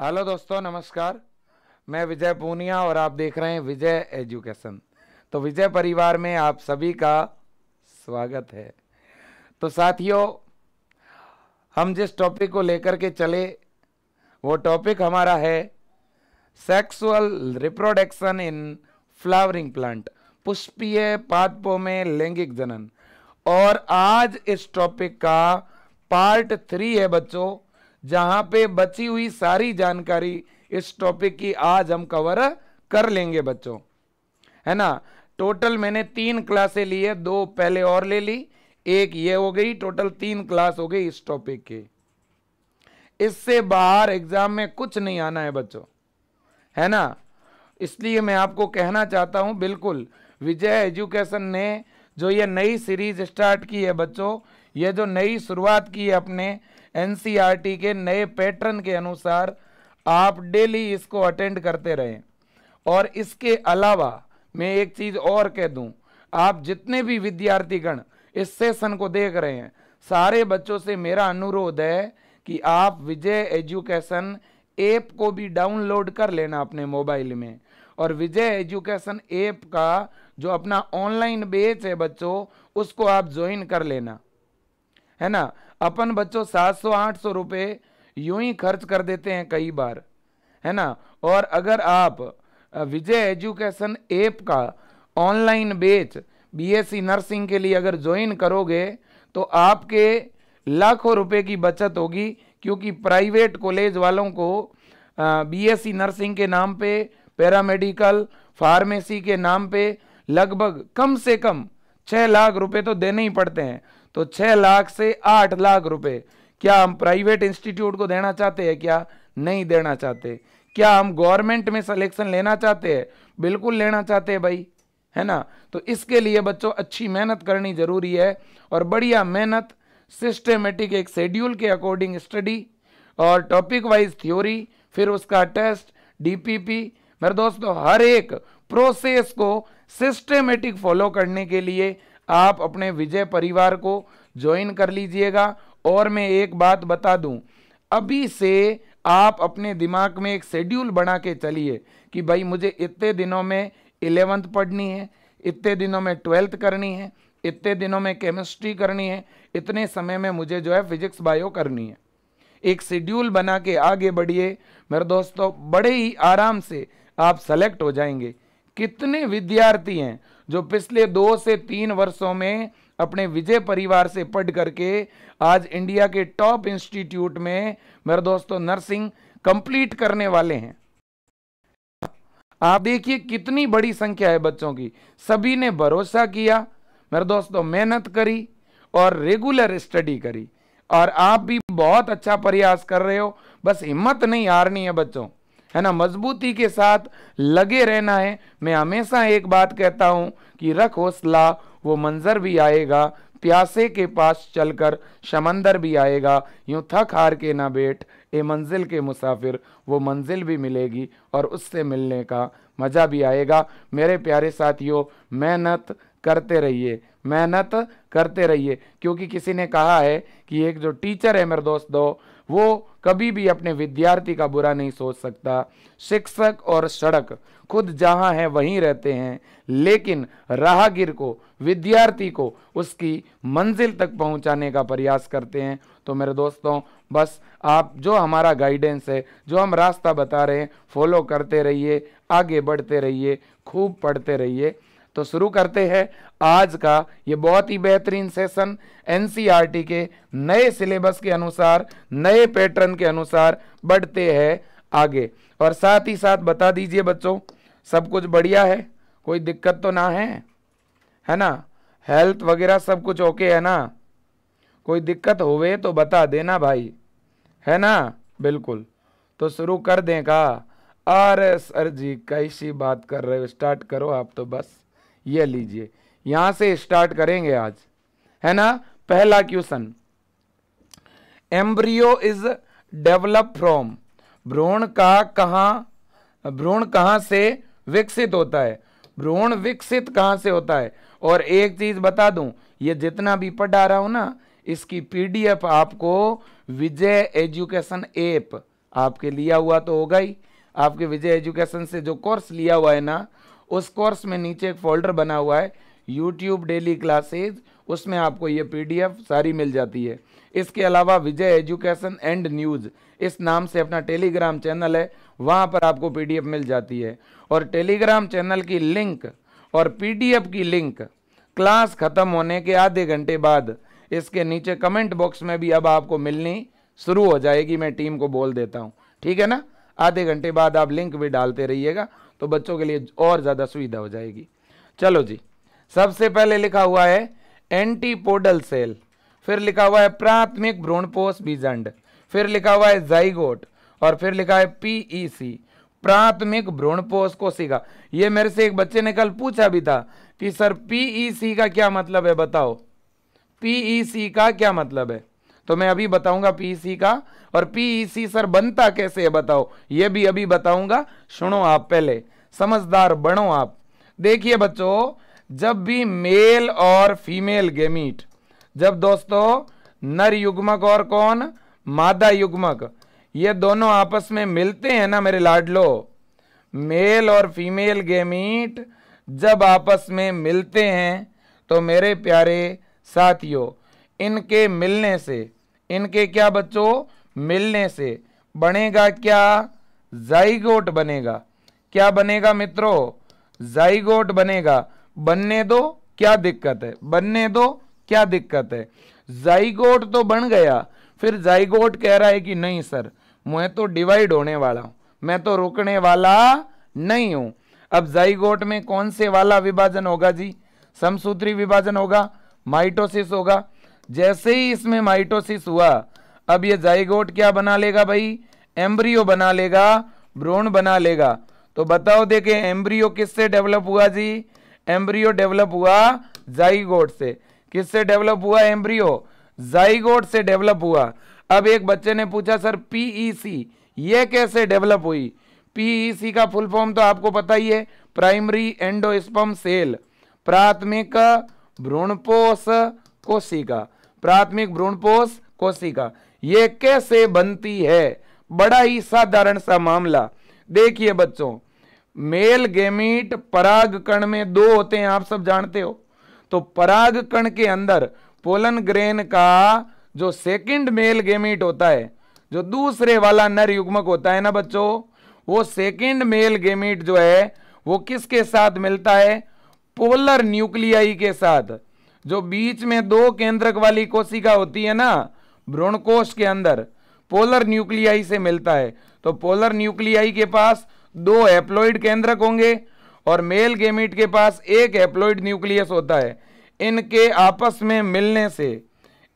Hello दोस्तों, नमस्कार। मैं विजय पूनिया और आप देख रहे हैं विजय एजुकेशन। तो विजय परिवार में आप सभी का स्वागत है। तो साथियों, हम जिस टॉपिक को लेकर के चले, वो टॉपिक हमारा है sexual reproduction in flowering plant पुष्पीय पादपों में लैंगिक जनन। और आज इस टॉपिक का पार्ट थ्री है बच्चों। जहाँ पे बची हुई सारी जानकारी इस टॉपिक की आज हम कवर कर लेंगे बच्चों। है ना? टोटल मैंने तीन क्लासे ली है दो पहले और ले ली, एक ये हो गई टोटल तीन क्लास हो गई इस टॉपिक की। इससे बाहर एग्ज़ाम में कुछ नहीं आना है बच्चों। है ना? इसलिए मैं आपको कहना चाहता हूँ, बिल्कुल, विजय एजुकेशन ने जो ये नई सीरीज़ स्टार्ट की है बच्चों, ये जो नई शुरुआत की है अपने एनसीईआरटी के नए पैटर्न के अनुसार आप डेली इसको अटेंड करते रहें। और इसके अलावा मैं एक चीज़ और कह दूँ, आप जितने भी विद्यार्थीगण इस सेशन को देख रहे हैं, सारे बच्चों से मेरा अनुरोध है कि आप विजय एजुकेशन ऐप को भी डाउनलोड कर लेना अपने मोबाइल में। और विजय एजुकेशन ऐप का जो अपना ऑनलाइन बेच है बच्चों, उसको आप ज्वाइन कर लेना। है ना? अपन बच्चों सात सौ, आठ सौ रुपये यूँ ही खर्च कर देते हैं कई बार, है ना? और अगर आप विजय एजुकेशन ऐप का ऑनलाइन बेच, बीएससी नर्सिंग के लिए अगर ज्वाइन करोगे तो आपके लाखों रुपए की बचत होगी, क्योंकि प्राइवेट कॉलेज वालों को बीएससी नर्सिंग के नाम पे, पैरामेडिकल, फार्मेसी के नाम पे लगभग कम से कम छः लाख रुपए तो देने ही पड़ते हैं। तो छह लाख से आठ लाख रुपए। क्या हम प्राइवेट इंस्टीट्यूट को देना चाहते हैं? क्या नहीं देना चाहते। क्या हम गवर्नमेंट में सिलेक्शन लेना चाहते हैं? बिल्कुल लेना चाहते हैं भाई, है ना? तो इसके लिए बच्चों, अच्छी मेहनत करनी ज़रूरी है और बढ़िया मेहनत सिस्टमेटिक एक शेड्यूल के अकॉर्डिंग स्टडी और टॉपिक वाइज थ्योरी फिर उसका टेस्ट डीपीपी मेरे दोस्तों, हर एक प्रोसेस को सिस्टमेटिक फॉलो करने के लिए आप अपने विजय परिवार को ज्वाइन कर लीजिएगा। और मैं एक बात बता दूँ, अभी से आप अपने दिमाग में एक शेड्यूल बना के चलिए कि भाई मुझे इतने दिनों में इलेवेंथ पढ़नी है, इतने दिनों में ट्वेल्थ करनी है, इतने दिनों में केमिस्ट्री करनी है, इतने समय में मुझे जो है फिजिक्स बायो करनी है। एक शेड्यूल बना के आगे बढ़िए। मेरे दोस्तों, बड़े ही आराम से आप सेलेक्ट हो जाएँगे। कितने विद्यार्थी हैं जो पिछले दो से तीन वर्षों में अपने विजय परिवार से पढ़ करके आज इंडिया के टॉप इंस्टीट्यूट में, मेरे दोस्तों, नर्सिंग कंप्लीट करने वाले हैं। आप देखिए कितनी बड़ी संख्या है बच्चों की। सभी ने भरोसा किया, मेरे दोस्तों, मेहनत करी और रेगुलर स्टडी करी। और आप भी बहुत अच्छा प्रयास कर रहे हो, बस हिम्मत नहीं हारनी है बच्चों। है ना? मजबूती के साथ लगे रहना है। मैं हमेशा एक बात कहता हूँ कि रख हौसला, वो मंजर भी आएगा, प्यासे के पास चलकर समंदर भी आएगा। यूँ थक हार के ना बैठ, ए मंजिल के मुसाफिर, वो मंजिल भी मिलेगी और उससे मिलने का मज़ा भी आएगा। मेरे प्यारे साथियों, मेहनत करते रहिए, मेहनत करते रहिए, क्योंकि किसी ने कहा है कि एक जो टीचर है मेरे दोस्त दो वो कभी भी अपने विद्यार्थी का बुरा नहीं सोच सकता। शिक्षक और सड़क खुद जहाँ है, वहीं रहते हैं। लेकिन राहगीर को, विद्यार्थी को उसकी मंजिल तक पहुँचाने का प्रयास करते हैं। तो मेरे दोस्तों, बस आप जो हमारा गाइडेंस है, जो हम रास्ता बता रहे हैं फॉलो करते रहिए, आगे बढ़ते रहिए, खूब पढ़ते रहिए। तो शुरू करते हैं आज का ये बहुत ही बेहतरीन सेशन एनसीईआरटी के नए सिलेबस के अनुसार, नए पैटर्न के अनुसार बढ़ते हैं आगे। और साथ ही साथ बता दीजिए बच्चों, सब कुछ बढ़िया है? कोई दिक्कत तो ना है? है ना? हेल्थ वगैरह सब कुछ ओके है ना? कोई दिक्कत होवे तो बता देना भाई। है ना? बिल्कुल। तो शुरू कर दें का? अरे सर जी कैसी बात कर रहे हो? स्टार्ट करो आप तो बस। ये लीजिए। यहाँ से स्टार्ट करेंगे आज। है ना? पहला question. Embryo is develop from. भ्रूण का कहा भ्रूण कहाँ से विकसित होता है? भ्रूण विकसित कहाँ से होता है? और एक चीज़ बता दूँ, ये जितना भी पढ़ा रहा हूँ ना, इसकी पीडीएफ आपको विजय एजुकेशन ऐप आपके लिया हुआ तो होगा ही। आपके विजय एजुकेशन से जो कोर्स लिया हुआ है ना उस कोर्स में नीचे एक फोल्डर बना हुआ है यूट्यूब डेली क्लासेज उसमें आपको ये पीडीएफ सारी मिल जाती है। इसके अलावा विजय एजुकेशन एंड न्यूज़ इस नाम से अपना टेलीग्राम चैनल है, वहाँ पर आपको पीडीएफ मिल जाती है। और टेलीग्राम चैनल की लिंक और पीडीएफ की लिंक क्लास ख़त्म होने के आधे घंटे बाद इसके नीचे कमेंट बॉक्स में भी अब आपको मिलनी शुरू हो जाएगी, मैं टीम को बोल देता हूँ। ठीक है ना? आधे घंटे बाद आप लिंक भी डालते रहिएगा तो बच्चों के लिए और ज़्यादा सुविधा हो जाएगी। चलो जी, सबसे पहले लिखा हुआ है, एंटीपोडल सेल। फिर लिखा हुआ है, प्राथमिक भ्रूणपोष बीजंड फिर लिखा हुआ है जाइगोट और फिर लिखा है पीईसी e प्राथमिक भ्रूणपोष कोशिका। ये मेरे से एक बच्चे ने कल पूछा भी था कि, सर पीईसी e का क्या मतलब है, बताओ? पीईसी e का क्या मतलब है? तो मैं अभी बताऊँगा पीईसी का, और पीईसी सर बनता कैसे है बताओ? ये भी अभी बताऊँगा। सुनो आप पहले, समझदार बनो आप। देखिए बच्चों, जब भी मेल और फीमेल गेमीट जब दोस्तों, नर युग्मक और कौन? मादा युग्मक। ये दोनों आपस में मिलते हैं ना मेरे लाडलो? मेल और फीमेल गेमीट जब आपस में मिलते हैं तो मेरे प्यारे साथियों, इनके मिलने से इनके क्या बच्चों? मिलने से। बनेगा क्या? जाइगोट बनेगा। क्या बनेगा मित्रों? जाइगोट बनेगा। बनने दो, क्या दिक्कत है? बनने दो, क्या दिक्कत है? जाइगोट तो बन गया। फिर जाइगोट कह रहा है कि नहीं सर, मैं तो डिवाइड होने वाला हूँ। मैं तो रुकने वाला नहीं हूँ। अब जाइगोट में कौन से वाला विभाजन होगा जी? समसूत्री विभाजन होगा? माइटोसिस होगा? जैसे ही इसमें माइटोसिस हुआ, अब ये जाइगोट क्या बना लेगा भाई? एम्ब्रियो बना लेगा, भ्रूण बना लेगा। तो बताओ देखे, एम्ब्रियो किससे डेवलप हुआ जी? एम्ब्रियो डेवलप हुआ जाइगोट से। किससे डेवलप हुआ एम्ब्रियो? जाइगोट से डेवलप हुआ। अब एक बच्चे ने पूछा, सर, पीईसी, ये कैसे डेवलप हुई? पीईसी का फुल फॉर्म तो आपको पता ही है, प्राइमरी एंडोस्पम सेल, प्राथमिक भ्रूणपोष कोशिका। प्राथमिक भ्रूणपोष कोशिका। ये कैसे बनती है? बड़ा ही साधारण सा मामला। देखिए बच्चों, मेल गेमीट पराग कण में दो होते हैं, आप सब जानते हो। तो पराग कण के अंदर पोलन ग्रेन का जो सेकंड मेल गेमीट होता है, जो दूसरे वाला नर युग्मक होता है ना बच्चों, वो सेकंड मेल गेमीट जो है, वो किसके साथ मिलता है? पोलर न्यूक्लियाई के साथ। जो बीच में दो केंद्रक वाली कोशिका होती है ना, भ्रूणकोश के अंदर, पोलर न्यूक्लियाई से मिलता है। तो पोलर न्यूक्लियाई के पास दो एप्लॉइड केंद्रक होंगे और मेल गेमिट के पास एक एप्लॉइड न्यूक्लियस होता है। इनके आपस में मिलने से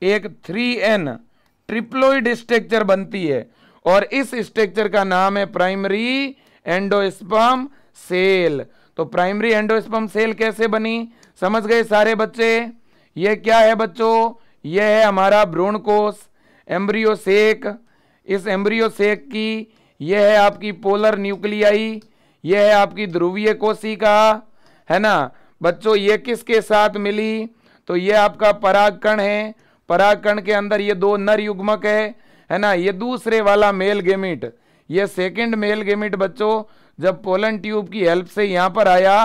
एक थ्री एन ट्रिप्लोइड स्ट्रक्चर बनती है और इस स्ट्रक्चर का नाम है प्राइमरी एंडोस्पम सेल तो प्राइमरी एंडोस्पम सेल कैसे बनी? समझ गए सारे बच्चे? ये क्या है बच्चों? यह है हमारा कोष एम्ब्रियो सेक इस एम्ब्रियो सेक की यह है आपकी पोलर न्यूक्लियाई यह है आपकी ध्रुवीय कोशिका, है ना? बच्चों, ये किसके साथ मिली? तो ये आपका परागकण है। परागकण के अंदर ये दो नर युग्मक है है ना? ये दूसरे वाला मेल गेमिट। ये सेकंड मेल गेमिट बच्चों, जब पोलन ट्यूब की हेल्प से यहाँ पर आया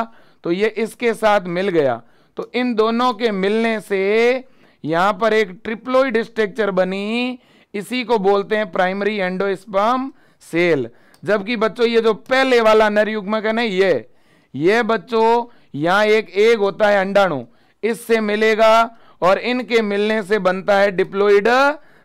तो ये इसके साथ मिल गया। तो इन दोनों के मिलने से यहाँ पर एक ट्रिप्लोइड स्ट्रक्चर बनी। इसी को बोलते हैं प्राइमरी एंडोस्पर्म सेल। जबकि बच्चों, ये जो पहले वाला नर युग्मक है ना, ये ये बच्चों, यहाँ एक एग होता है अंडाणु। इससे मिलेगा और इनके मिलने से बनता है डिप्लोइड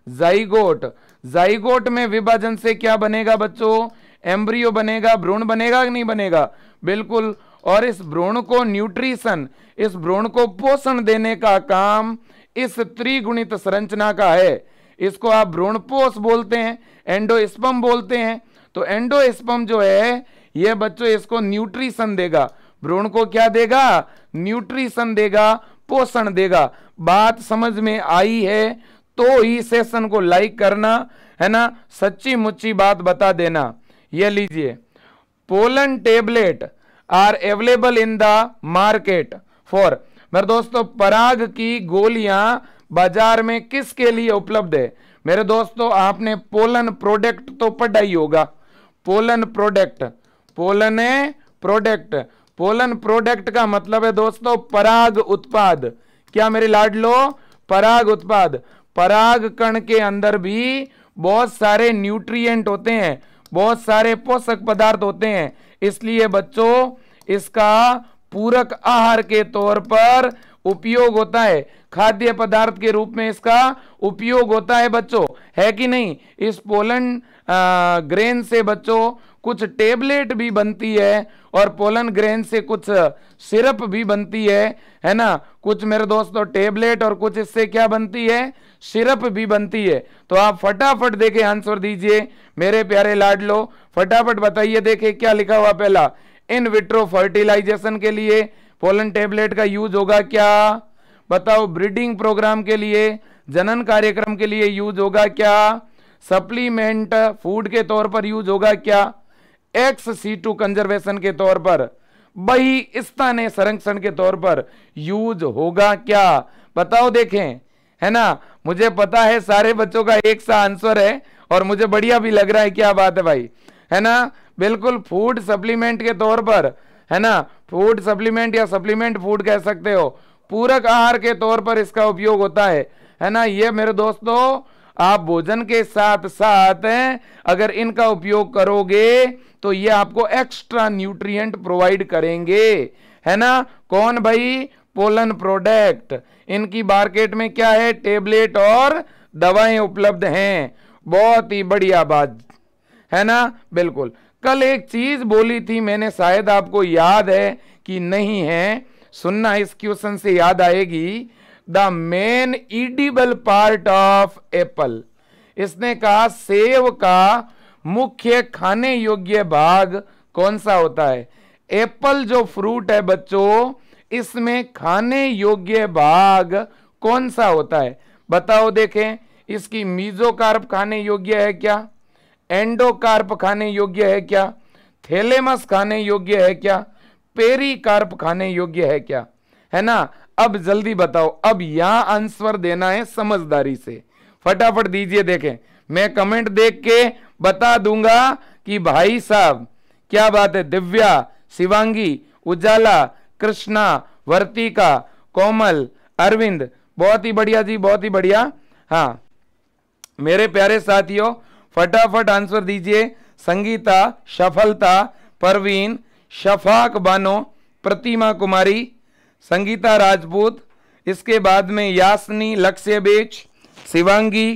जाइगोट। जाइगोट में विभाजन से क्या बनेगा बच्चों? एम्ब्रियो बनेगा, भ्रूण बनेगा कि नहीं बनेगा? बिल्कुल और इस भ्रूण को न्यूट्रिशन, इस भ्रूण को पोषण देने का काम इस त्रिगुणित संरचना का है। इसको आप भ्रूणपोष बोलते हैं एंडोस्पम बोलते हैं। तो एंडोस्पम जो है, ये बच्चों इसको न्यूट्रिशन देगा। भ्रूण को क्या देगा? न्यूट्रिशन देगा, पोषण देगा। बात समझ में आई है तो ही सेशन को लाइक करना, है ना? सच्ची मुच्ची बात बता देना। ये लीजिए, pollen tablet are available in the market. For, मेरे दोस्तों, पराग की गोलियाँ बाज़ार में किसके लिए उपलब्ध है? मेरे दोस्तों, आपने पोलन प्रोडक्ट तो पढ़ा ही होगा। Pollen product. Pollen product. Pollen product का मतलब है दोस्तों, पराग उत्पाद। क्या मेरे लाडलो? पराग उत्पाद। पराग कण के अंदर भी बहुत सारे न्यूट्रिएंट होते हैं, बहुत सारे पोषक पदार्थ होते हैं। इसलिए बच्चों इसका पूरक आहार के तौर पर उपयोग होता है। खाद्य पदार्थ के रूप में इसका उपयोग होता है बच्चों। है कि नहीं? इस पोलन ग्रेन से बच्चों कुछ टेबलेट भी बनती है और पोलन ग्रेन से कुछ सिरप भी बनती है है ना? कुछ मेरे दोस्तों टेबलेट और कुछ इससे क्या बनती है? सिरप भी बनती है। तो आप फटाफट देखे, आंसर दीजिए। मेरे प्यारे लाडलो, फटाफट बताइए, देखे क्या लिखा हुआ पहला। इन विट्रो फर्टिलाइजेशन के लिए पोलन टेबलेट का यूज़ होगा क्या? बताओ, ब्रीडिंग प्रोग्राम के लिए, जनन कार्यक्रम के लिए यूज़ होगा क्या? सप्लीमेंट फ़ूड के तौर पर यूज़ होगा क्या? एक्स सी टू कंजर्वेशन के तौर पर, बही स्थानीय संरक्षण के तौर पर यूज़ होगा क्या? बताओ देखें, है ना? मुझे पता है सारे बच्चों का एक सा आंसर है और मुझे बढ़िया भी लग रहा है, क्या बात है भाई? है ना? बिल्कुल फ़ूड सप्लीमेंट के तौर पर, है ना? फ़ूड सप्लीमेंट या सप्लीमेंट फ़ूड कह सकते हो। पूरक आहार के तौर पर इसका उपयोग होता है है ना? ये मेरे दोस्तों, आप भोजन के साथ साथ अगर इनका उपयोग करोगे तो ये आपको एक्स्ट्रा न्यूट्रिएंट प्रोवाइड करेंगे, है ना? कौन भाई? पोलन प्रोडक्ट इनकी मार्केट में क्या है? टेबलेट और दवाएँ उपलब्ध हैं। बहुत ही बढ़िया बात, है ना? बिल्कुल। कल एक चीज़ बोली थी, मैंने शायद आपको याद है कि नहीं है। सुनना, इस क्वेश्चन से याद आएगी। The main edible part of apple इसने कहा, सेव का मुख्य खाने योग्य भाग कौन सा होता है? एप्पल जो फ्रूट है बच्चों, इसमें खाने योग्य भाग कौन सा होता है? बताओ, देखें, इसकी मीजोकार्प खाने योग्य है क्या? एंडोकार्प खाने योग्य है क्या? थेलेमस खाने योग्य है क्या? पेरीकार्प खाने योग्य है क्या? है ना? अब जल्दी बताओ, अब यहाँ आंसर देना है समझदारी से। फटाफट दीजिए देखें। मैं कमेंट देख के बता दूँगा कि भाई साहब, क्या बात है? दिव्या, शिवांगी, उजाला, कृष्णा, वर्तिका, कोमल, अरविंद, बहुत ही बढ़िया जी, बहुत ही बढ़िया। हाँ मेरे प्यारे साथियों फटाफट आंसर दीजिए। संगीता, सफलता, परवीन, शफाक बानो, प्रतिमा कुमारी, संगीता राजपूत, इसके बाद में यासनी, लक्ष्य बेच, शिवांगी,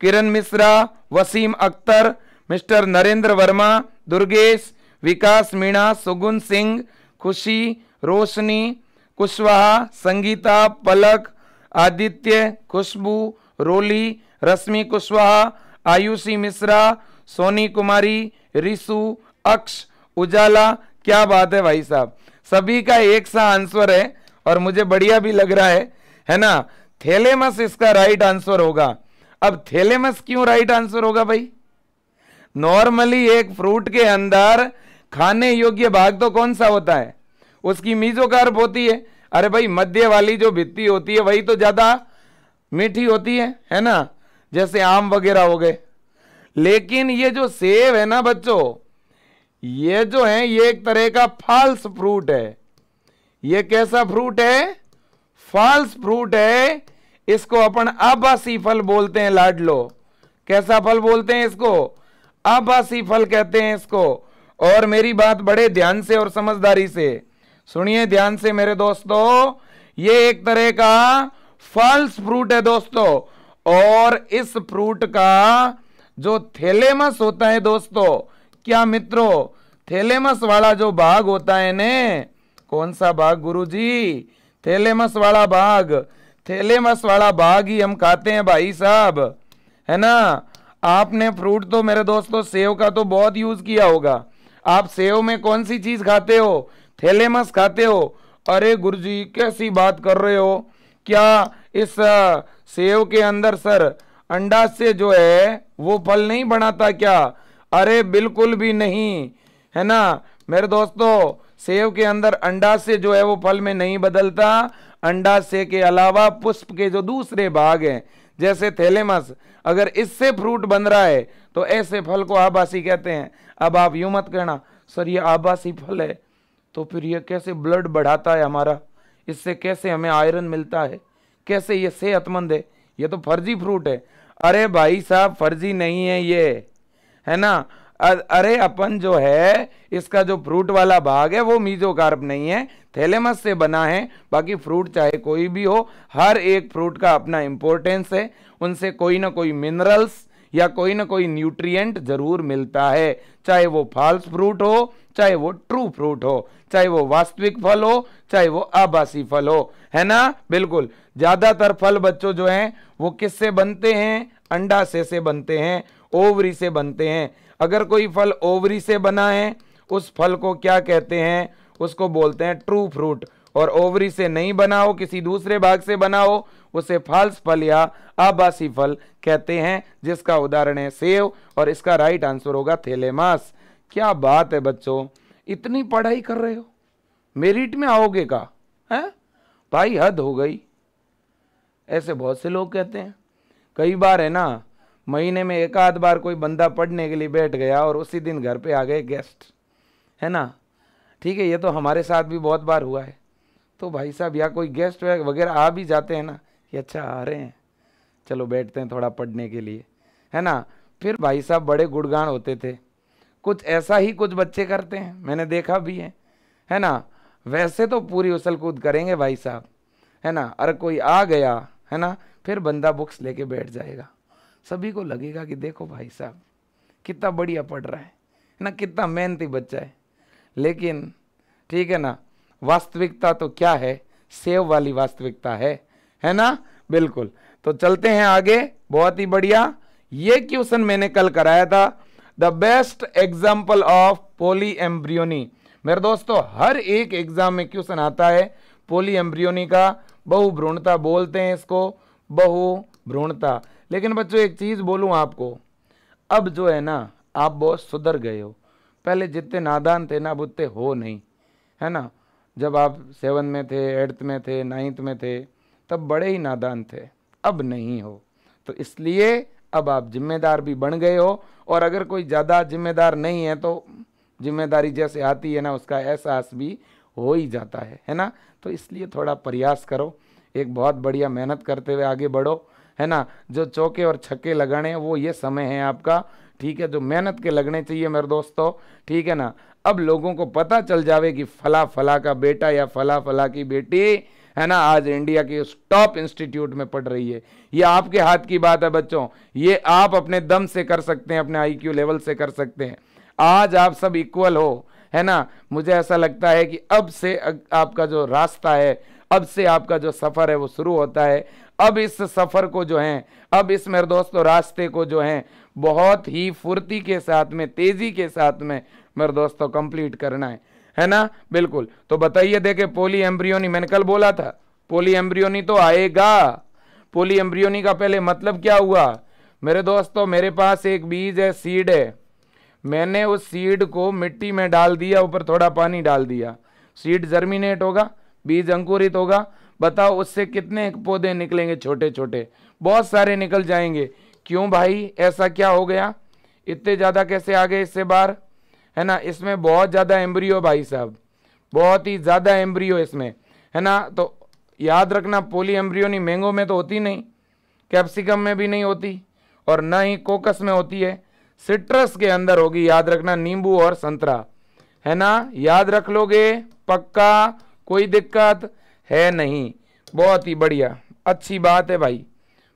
किरण मिश्रा, वसीम अख्तर, मिस्टर नरेंद्र वर्मा, दुर्गेश, विकास मीणा, सुगुन सिंह, खुशी, रोशनी, कुशवाहा, संगीता, पलक, आदित्य, खुशबू, रोली, रश्मि कुशवाहा आयुषी मिश्रा, सोनी कुमारी, रिसु, अक्ष, उजाला, क्या बात है भाई साहब। सभी का एक सा आंसर है और मुझे बढ़िया भी लग रहा है है ना? थेलेमस इसका राइट आंसर होगा। अब थेलेमस क्यों राइट आंसर होगा भाई? नॉर्मली एक फ्रूट के अंदर खाने योग्य भाग तो कौन सा होता है? उसकी मीजोकार्प होती है। अरे भाई, मध्य वाली जो भित्ती होती है, वही तो ज़्यादा मीठी होती है है ना? जैसे आम वगैरह हो गए। लेकिन ये जो सेब है ना बच्चों, ये जो है, ये एक तरह का फॉल्स फ्रूट है। ये कैसा फ्रूट है? फॉल्स फ्रूट है, इसको अपन आभासी फल बोलते हैं, लाडलो। कैसा फल बोलते हैं इसको? आभासी फल कहते हैं इसको। और मेरी बात बड़े ध्यान से और समझदारी से सुनिए, ध्यान से मेरे दोस्तों, ये एक तरह का फॉल्स फ्रूट है दोस्तों। और इस फ्रूट का जो थेलेमस होता है दोस्तों, क्या मित्रों, थेलेमस वाला जो भाग होता है ने, कौन सा भाग गुरुजी? थेलेमस वाला भाग थेलेमस वाला भाग ही हम खाते हैं भाई साहब, है ना? आपने फ्रूट तो मेरे दोस्तों, सेव का तो बहुत यूज़ किया होगा। आप सेव में कौन सी चीज़ खाते हो? थैलेमस खाते हो? अरे गुरुजी, कैसी बात कर रहे हो? क्या इस सेव के अंदर सर, अंडा से जो है, वो फल नहीं बनाता क्या? अरे, बिल्कुल भी नहीं, है ना? मेरे दोस्तों, सेव के अंदर अंडा से जो है, वो फल में नहीं बदलता। अंडाशय के अलावा पुष्प के जो दूसरे भाग हैं, जैसे थैलेमस, अगर इससे फ्रूट बन रहा है तो ऐसे फल को आभासी कहते हैं। अब आप यूँ मत कहना, सर, ये आभासी फल है तो फिर ये कैसे ब्लड बढ़ाता है हमारा? इससे कैसे हमें आयरन मिलता है? कैसे ये सेहतमंद है? ये तो फर्जी फ्रूट है। अरे भाई साहब, फर्जी नहीं है ये। है ना? अरे अपन जो है, इसका जो फ्रूट वाला भाग है, वो मीजोकार्प नहीं है। थैलेमस से बना है। बाकी फ्रूट चाहे कोई भी हो, हर एक फ्रूट का अपना इंपॉर्टेंस है। उनसे कोई ना कोई मिनरल्स या कोई ना कोई न्यूट्रिएंट ज़रूर मिलता है। चाहे वो फाल्स फ्रूट हो चाहे वो ट्रू फ्रूट हो, चाहे वो वास्तविक फल हो, चाहे वो आभासी फल हो, है ना? बिल्कुल। ज़्यादातर फल बच्चों जो हैं, वो किससे बनते हैं? अंडा से बनते हैं, ओवरी से बनते हैं। अगर कोई फल ओवरी से बना है, उस फल को क्या कहते हैं? उसको बोलते हैं ट्रू फ्रूट और ओवरी से नहीं बना हो, किसी दूसरे भाग से बना हो, उसे फाल्स फल या आबासी फल कहते हैं, जिसका उदाहरण है सेव, और इसका राइट आंसर होगा थेलेमास। क्या बात है बच्चों? इतनी पढ़ाई कर रहे हो? मेरिट में आओगे का? है? भाई हद हो गई। ऐसे बहुत से लोग कहते हैं। कई बार है ना, महीने में एक आध बार कोई बंदा पढ़ने के लिए बैठ गया और उसी दिन घर पे आ गए गेस्ट। है ना? ठीक है, ये तो हमारे साथ भी बहुत बार हुआ है। तो भाई साहब, या कोई गेस्ट वगैरह आ भी जाते हैं ना कि अच्छा आ रहे हैं। चलो बैठते हैं थोड़ा पढ़ने के लिए। है ना? फिर भाई साहब बड़े गुड़गान होते थे। कुछ ऐसा ही कुछ बच्चे करते हैं। मैंने देखा भी है। है ना? वैसे तो पूरी उछल कूद करेंगे भाई साहब। है ना? अरे कोई आ गया, है ना? फिर बंदा बुक्स लेके बैठ जाएगा। सभी को लगेगा कि देखो भाई साहब, कितना बढ़िया पढ़ रहा है ना? कितना मेहनती बच्चा है। लेकिन, ठीक है ना? वास्तविकता तो क्या है? सेव वाली वास्तविकता है। है ना? बिल्कुल। तो चलते हैं आगे। बहुत ही बढ़िया। ये क्वेश्चन मैंने कल कराया था। The best example of polyembryony मेरे दोस्तों, हर एक एग्ज़ाम में क्वेश्चन आता है? पोली एम्ब्रियोनी का बहु भ्रूणता बोलते हैं इसको बहु भ्रूणता लेकिन बच्चों, एक चीज़ बोलूँ आपको। अब जो है ना, आप बहुत सुधर गए हो। पहले जितने नादान थे ना, अब उतने हो नहीं। है ना? जब आप सेवन में थे, एट्थ में थे, नाइन्थ में थे, तब बड़े ही नादान थे। अब नहीं हो। तो इसलिए अब आप जिम्मेदार भी बन गए हो और अगर कोई ज़्यादा जिम्मेदार नहीं है तो ज़िम्मेदारी जैसे आती है ना, उसका एहसास भी हो ही जाता है है ना? तो इसलिए थोड़ा प्रयास करो, एक बहुत बढ़िया मेहनत करते हुए आगे बढ़ो, है ना? जो चौके और छक्के लगाने हैं, वो ये समय है आपका, ठीक है? जो मेहनत के लगने चाहिए मेरे दोस्तों, ठीक है ना? अब लोगों को पता चल जावे कि फला फला का बेटा या फला फला की बेटी है ना? आज इंडिया के उस टॉप इंस्टीट्यूट में पढ़ रही है। ये आपके हाथ की बात है बच्चों। ये आप अपने दम से कर सकते हैं, अपने आईक्यू लेवल से कर सकते हैं। आज आप सब इक्वल हो, है ना? मुझे ऐसा लगता है कि अब से आपका जो रास्ता है, अब से आपका जो सफ़र है वो शुरू होता है। अब इस सफ़र को जो है, अब इस मेरे दोस्तों रास्ते को जो है, बहुत ही फुर्ती के साथ में, तेज़ी के साथ में मेरे दोस्तों कंप्लीट करना है। है ना? बिल्कुल। तो बताइए, देखे पोली एम्ब्रियोनी मैंने कल बोला था पोली एम्ब्रियोनी तो आएगा। पोली एम्ब्रियोनी का पहले मतलब क्या हुआ? मेरे दोस्तों, मेरे पास एक बीज है सीड है। मैंने उस सीड को मिट्टी में डाल दिया, ऊपर थोड़ा पानी डाल दिया। सीड जर्मिनेट होगा, बीज अंकुरित होगा। बताओ, उससे कितने पौधे निकलेंगे छोटे छोटे बहुत सारे निकल जाएँगे। क्यों भाई? ऐसा क्या हो गया? इतने ज़्यादा कैसे आ गए इससे बाहर? है ना, इसमें बहुत ज़्यादा एम्ब्रियो भाई साहब। बहुत ही ज़्यादा एम्ब्रियो इसमें, है ना? तो याद रखना पोली एम्ब्रियोनी मैंगो में तो होती नहीं कैप्सिकम में भी नहीं होती और ना ही कोकस में होती है। सिट्रस के अंदर होगी, याद रखना, नींबू और संतरा, है ना? याद रख लोगे, पक्का, कोई दिक्कत है नहीं। बहुत ही बढ़िया, अच्छी बात है भाई,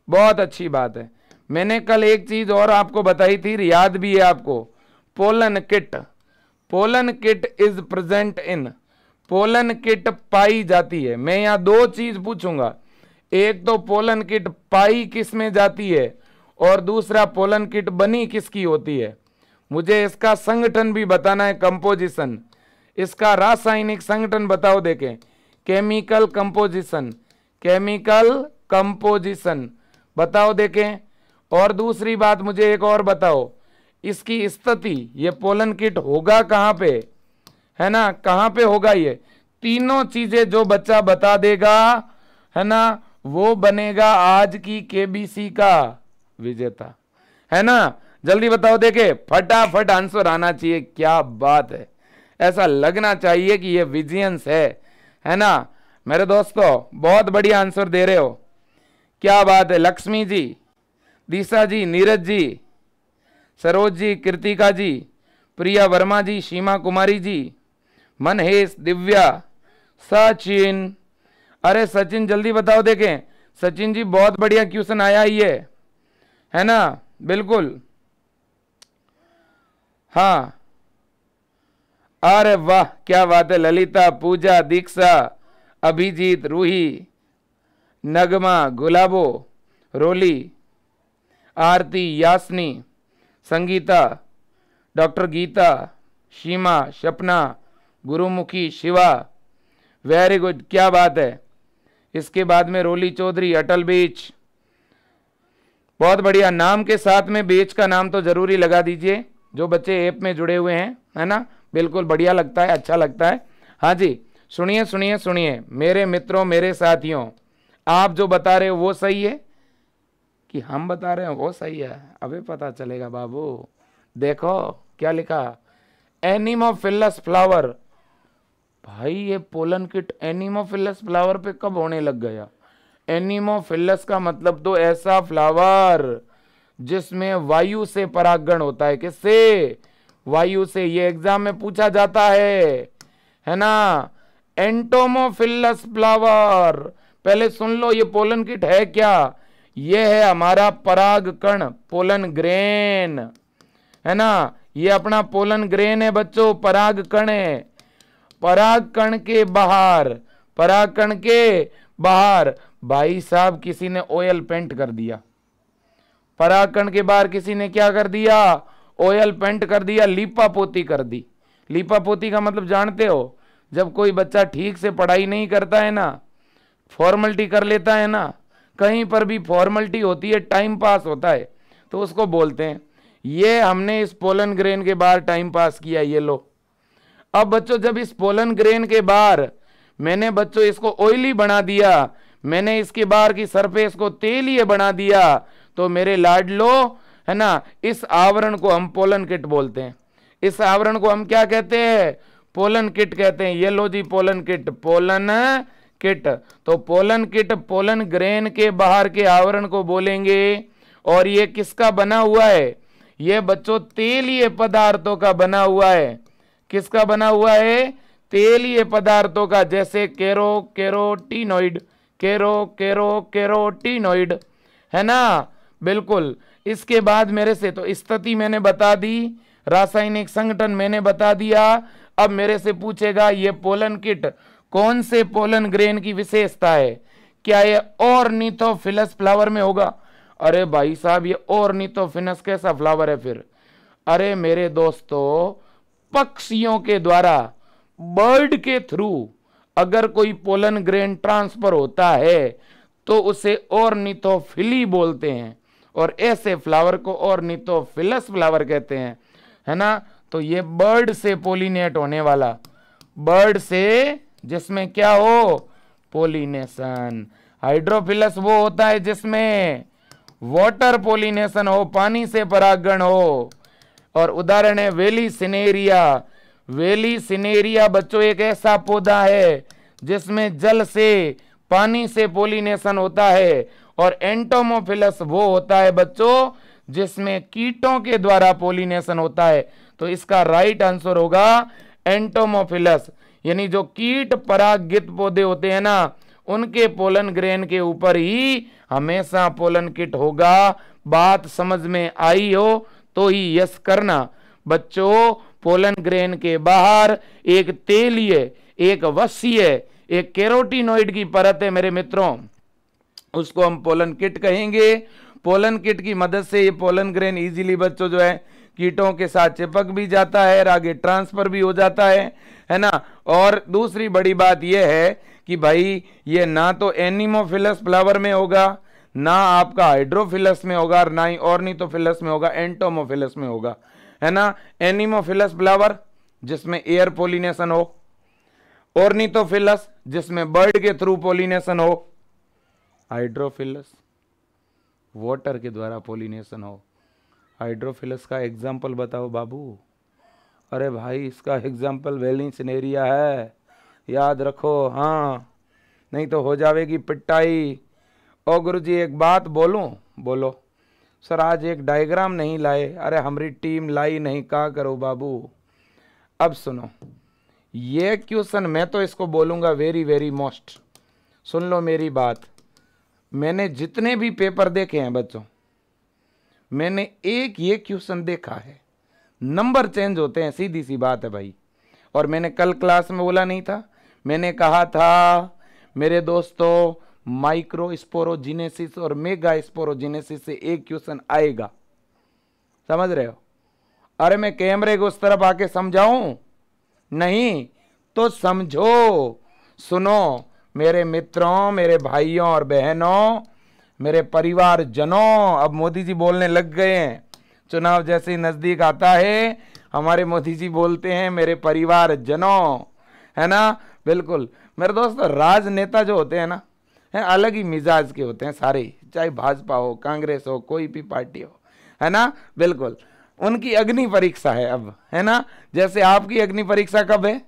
बहुत अच्छी बात है। मैंने कल एक चीज़ और आपको बताई थी, याद भी है आपको, pollen kit. Pollen kit is present in. Pollen kit पाई जाती है। मैं यहाँ दो चीज़ पूछूँगा। एक तो पोलन किट पाई किसमें जाती है और दूसरा पोलन किट बनी किसकी होती है। मुझे इसका संगठन भी बताना है कंपोजिशन इसका रासायनिक संगठन बताओ देखें। केमिकल कंपोजिशन केमिकल कंपोजिशन बताओ देखें। और दूसरी बात मुझे एक और बताओ। इसकी स्थिति, ये पोलन किट होगा कहाँ पे? है ना? कहाँ पे होगा ये? तीनों चीज़ें जो बच्चा बता देगा, है ना, वो बनेगा आज की केबीसी का विजेता। है ना? जल्दी बताओ, देखे, फटाफट आंसर आना चाहिए, क्या बात है। ऐसा लगना चाहिए कि ये विजियंस है। है ना? मेरे दोस्तों, बहुत बढ़िया आंसर दे रहे हो। क्या बात है, लक्ष्मी जी दिशा जी, नीरज जी सरोज जी, कृतिका जी, प्रिया वर्मा जी सीमा कुमारी जी, मनहेश दिव्या, सचिन। अरे सचिन, जल्दी बताओ देखें। सचिन जी, बहुत बढ़िया क्वेश्चन आया ये है ना? बिल्कुल। हाँ। अरे वाह, क्या बात है। ललिता, पूजा, Diksha, Abhijit, Roohi, Nagma, Gulabo, Roli, Aarti, Yasni. Sangeeta, doctor Geeta, Sheema Sapna Gurmukhi, Shiva. Very good, क्या बात है। इसके बाद में रोली चौधरी, अटल बीच। बहुत बढ़िया, नाम के साथ में बीच का नाम तो ज़रूरी लगा दीजिए, जो बच्चे ऐप में जुड़े हुए हैं, है ना? बिल्कुल बढ़िया लगता है अच्छा लगता है। हाँ जी, सुनिए सुनिए सुनिए, मेरे मित्रों, मेरे साथियों, आप जो बता रहे हो वो सही है। कि हम बता रहे हैं, वो सही है। अभी पता चलेगा बाबू। देखो, क्या लिखा? एनिमोफिलस फ्लावर भाई, ये पोलन किट एनिमोफिलस फ्लावर पे कब होने लग गया? एनिमोफिलस का मतलब तो ऐसा फ्लावर जिसमें वायु से परागण होता है। किससे? वायु से। ये एग्ज़ाम में पूछा जाता है। है ना? एंटोमोफिलस फ्लावर पहले सुन लो, ये पोलन किट है क्या? ये है हमारा पराग कण, पोलन ग्रेन। है ना? ये अपना पोलन ग्रेन है बच्चों, पराग कण है। पराग कण के बाहर, पराग कण के बाहर भाई साहब किसी ने ऑयल पेंट कर दिया। पराकण के बाहर किसी ने क्या कर दिया? ऑयल पेंट कर दिया लिपा पोती कर दी। लिपा पोती का मतलब जानते हो, जब कोई बच्चा ठीक से पढ़ाई नहीं करता है ना फॉर्मलिटी कर लेता है ना कहीं पर भी फॉर्मलिटी होती है टाइम पास होता है तो उसको बोलते हैं, ये हमने इस पोलन ग्रेन के बाहर टाइम पास किया, ये लो। अब बच्चों, जब इस पोलन ग्रेन के बाहर मैंने बच्चों इसको ऑयली बना दिया, मैंने इसके बाहर की सरफेस को तेलीय बना दिया तो मेरे लाडलो है ना? इस आवरण को हम पोलन किट बोलते हैं। इस आवरण को हम क्या कहते हैं? पोलन किट कहते हैं। ये लो जी, पोलन किट। पोलन किट तो पोलन किट पोलन ग्रेन के बाहर के आवरण को बोलेंगे। और ये किसका बना हुआ है? ये बच्चों, तेलीय पदार्थों का बना हुआ है। किसका बना हुआ है? तेलीय पदार्थों का, जैसे केरो, केरोटिनोइड, केरो केरो, केरोटिनोइड। है ना? बिल्कुल। इसके बाद मेरे से तो स्थिति मैंने बता दी, रासायनिक संगठन मैंने बता दिया। अब मेरे से पूछेगा, ये पोलन किट कौन से पोलन ग्रेन की विशेषता है? क्या ये और नीथोफिलस फ्लावर में होगा? अरे भाई साहब, ये और नीथोफिनस कैसा फ्लावर है फिर? अरे मेरे दोस्तों, पक्षियों के द्वारा, बर्ड के थ्रू, अगर कोई पोलन ग्रेन ट्रांसफ़र होता है तो उसे और निथोफिली बोलते हैं। और ऐसे फ्लावर को और नहीं तो फिलस फ्लावर कहते हैं, है ना? तो ये बर्ड से पोलिनेट होने वाला, बर्ड से जिसमें क्या हो? पोलिनेशन हाइड्रोफिलस वो होता है जिसमें वाटर पोलिनेशन हो, पानी से परागण हो। और उदाहरण है वेली सिनेरिया वेली सिनेरिया बच्चों, एक ऐसा पौधा है जिसमें जल से, पानी से पोलिनेशन होता है। और एंटोमोफिलस वो होता है बच्चों, जिसमें कीटों के द्वारा पोलिनेशन होता है। तो इसका राइट आंसर होगा एंटोमोफिलस यानी जो कीट परागित पौधे होते हैं ना, उनके पोलन ग्रेन के ऊपर ही हमेशा पोलन किट होगा। बात समझ में आई हो तो ही यस करना। बच्चों, पोलन ग्रेन के बाहर एक तेलीय, एक वसीय एक केरोटिनोइड की परत है मेरे मित्रों। उसको हम पोलन किट कहेंगे। पोलन किट की मदद से ये पोलन ग्रेन इजीली बच्चों जो है कीटों के साथ चिपक भी जाता है, और आगे ट्रांसफ़र भी हो जाता है है ना? और दूसरी बड़ी बात यह है कि भाई ये ना तो एनिमोफिलस फ्लावर में होगा, ना आपका हाइड्रोफिलस में होगा, और ना ही ऑर्निथोफिलस में होगा, एंटोमोफिलस में होगा, है ना? एनिमोफिलस फ्लावर, जिसमें एयर पोलिनेशन हो ऑर्निथोफिलस जिसमें बर्ड के थ्रू पोलिनेशन हो, हाइड्रोफिलस, वाटर के द्वारा पोलिनेशन हो हाइड्रोफिलस का एग्ज़ाम्पल बताओ बाबू। अरे भाई, इसका एग्ज़ाम्पल वेलिंसनेरिया है। याद रखो हाँ। नहीं तो हो जाएगी पिटाई ओ गुरु जी एक बात बोलूँ? बोलो। सर, आज एक डायग्राम नहीं लाए। अरे, हमारी टीम लाई नहीं कहा करो बाबू। अब सुनो। ये क्वेश्चन मैं तो इसको बोलूँगा वेरी वेरी मोस्ट सुन लो मेरी बात। मैंने जितने भी पेपर देखे हैं बच्चों मैंने एक ये क्वेश्चन देखा है। नंबर चेंज होते हैं, सीधी सी बात है भाई। और मैंने कल क्लास में बोला नहीं था। मैंने कहा था, मेरे दोस्तों माइक्रो स्पोरोजिनेसिस और मेगा स्पोरोजिनेसिस से एक क्वेश्चन आएगा। समझ रहे हो? अरे मैं कैमरे को उस तरफ़ आके समझाऊं? नहीं तो समझो। सुनो, मेरे मित्रों, मेरे भाइयों और बहनों मेरे परिवार जनों, अब मोदी जी बोलने लग गए हैं। चुनाव जैसे ही नज़दीक आता है, हमारे मोदी जी बोलते हैं, मेरे परिवार जनों। है ना? बिल्कुल। मेरे दोस्त, राजनेता जो होते हैं ना, है, अलग ही मिजाज के होते हैं सारे। चाहे भाजपा हो, कांग्रेस हो, कोई भी पार्टी हो। है ना? बिल्कुल। उनकी अग्नि परीक्षा है अब। है ना? जैसे आपकी अग्नि परीक्षा कब है?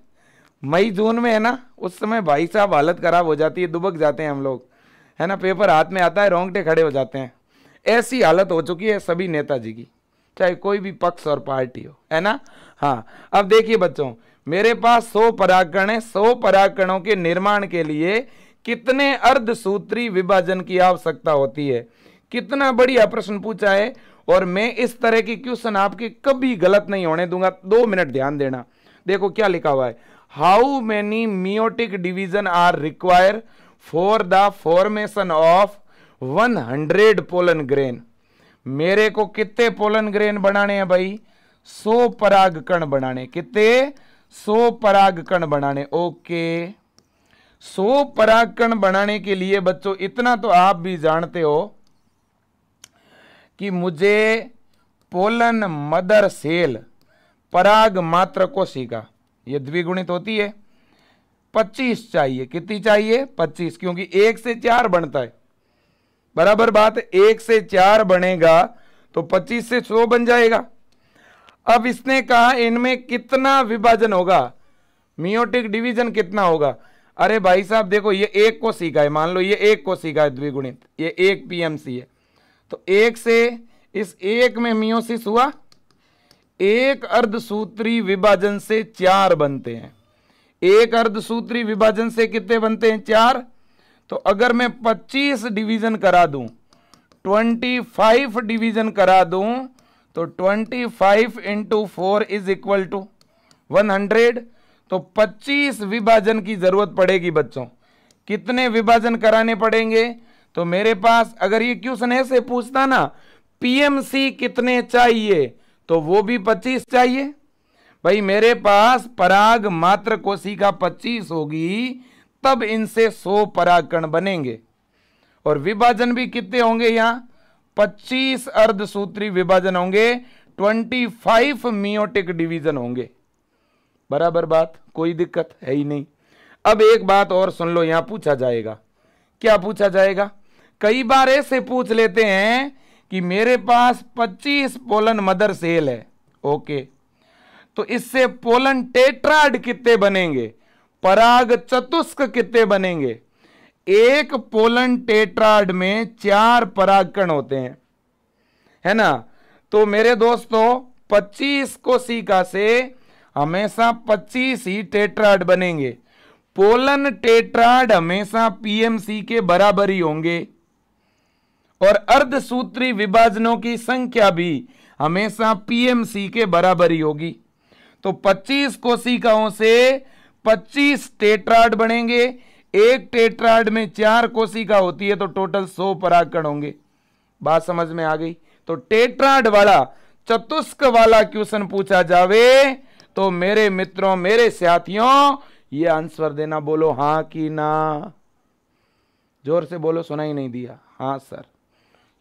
मई, जून में है ना? उस समय भाई साहब हालत खराब हो जाती है, दुबक जाते हैं हम लोग। है ना, पेपर हाथ में आता है, रोंगटे खड़े हो जाते हैं। ऐसी हालत हो चुकी है सभी नेताजी की, चाहे कोई भी पक्ष और पार्टी हो, है ना? हाँ अब देखिए बच्चों, मेरे पास सौ परागकण है, सौ परागकणों के निर्माण के लिए कितने अर्धसूत्री विभाजन की आवश्यकता होती है? कितना बढ़िया प्रश्न पूछा है? और मैं इस तरह की क्वेश्चन आपके कभी गलत नहीं होने दूँगा। दो मिनट ध्यान देना। देखो क्या लिखा हुआ है। How many meiotic division are require for the formation of 100 pollen grain मेरे को कितने पोलन ग्रेन बनाने हैं भाई? सौ पराग कण बनाने। कितने? सौ पराग कण बनाने। ओके। सौ पराग कण बनाने के लिए बच्चों, इतना तो आप भी जानते हो कि मुझे पोलन मदर सेल पराग मात्र कोशिका ये द्विगुणित होती है। पच्चीस चाहिए। कितनी चाहिए? पच्चीस, क्योंकि एक से चार बनता है। बराबर बात, एक से चार बनेगा तो पच्चीस से सौ बन जाएगा। अब इसने कहा, इनमें कितना विभाजन होगा? मियोटिक डिवीज़न कितना होगा? अरे भाई साहब, देखो, ये एक को सीखा है। मान लो, ये एक को सीखा है द्विगुणित। ये एक पीएमसी है। तो एक से, इस एक में मियोसिस हुआ? एक अर्धसूत्री विभाजन से चार बनते हैं। एक अर्धसूत्री विभाजन से कितने बनते हैं? चार। तो अगर मैं 25 डिवीज़न करा दूँ 25 डिवीज़न करा दूँ तो 25 five into four is equal to one hundred तो 25 विभाजन की ज़रूरत पड़ेगी बच्चों। कितने विभाजन कराने पड़ेंगे? तो मेरे पास, अगर ये क्वेश्चन ऐसे पूछता ना पीएमसी कितने चाहिए? तो वो भी 25 चाहिए। भाई, मेरे पास पराग मात्र कोशिका 25 होगी, तब इनसे 100 परागकण बनेंगे। और विभाजन भी कितने होंगे यहाँ? 25 अर्धसूत्री विभाजन होंगे 25 मियोटिक डिवीज़न होंगे। बराबर बात, कोई दिक्कत है ही नहीं। अब एक बात और सुन लो, यहाँ पूछा जाएगा। क्या पूछा जाएगा? कई बार ऐसे पूछ लेते हैं कि मेरे पास 25 पोलन मदर सेल है। ओके। तो इससे पोलन टेट्राड कितने बनेंगे? पराग चतुष्क कितने बनेंगे? एक पोलन टेट्राड में चार परागकण होते हैं। है ना? तो मेरे दोस्तों 25 कोशिका से हमेशा 25 ही टेट्राड बनेंगे। पोलन टेट्राड हमेशा पीएमसी के बराबर ही होंगे। और अर्धसूत्री विभाजनों की संख्या भी हमेशा पीएमसी के बराबर ही होगी। तो 25 कोशिकाओं से 25 टेट्राड बनेंगे। एक टेट्राड में चार कोशिका होती है तो टोटल 100 परागकण होंगे। बात समझ में आ गई? तो टेट्राड वाला, चतुष्क वाला क्वेश्चन पूछा जावे तो मेरे मित्रों, मेरे साथियों, ये आंसर देना बोलो, हाँ कि ना? ज़ोर से बोलो सुना ही नहीं दिया। हाँ सर।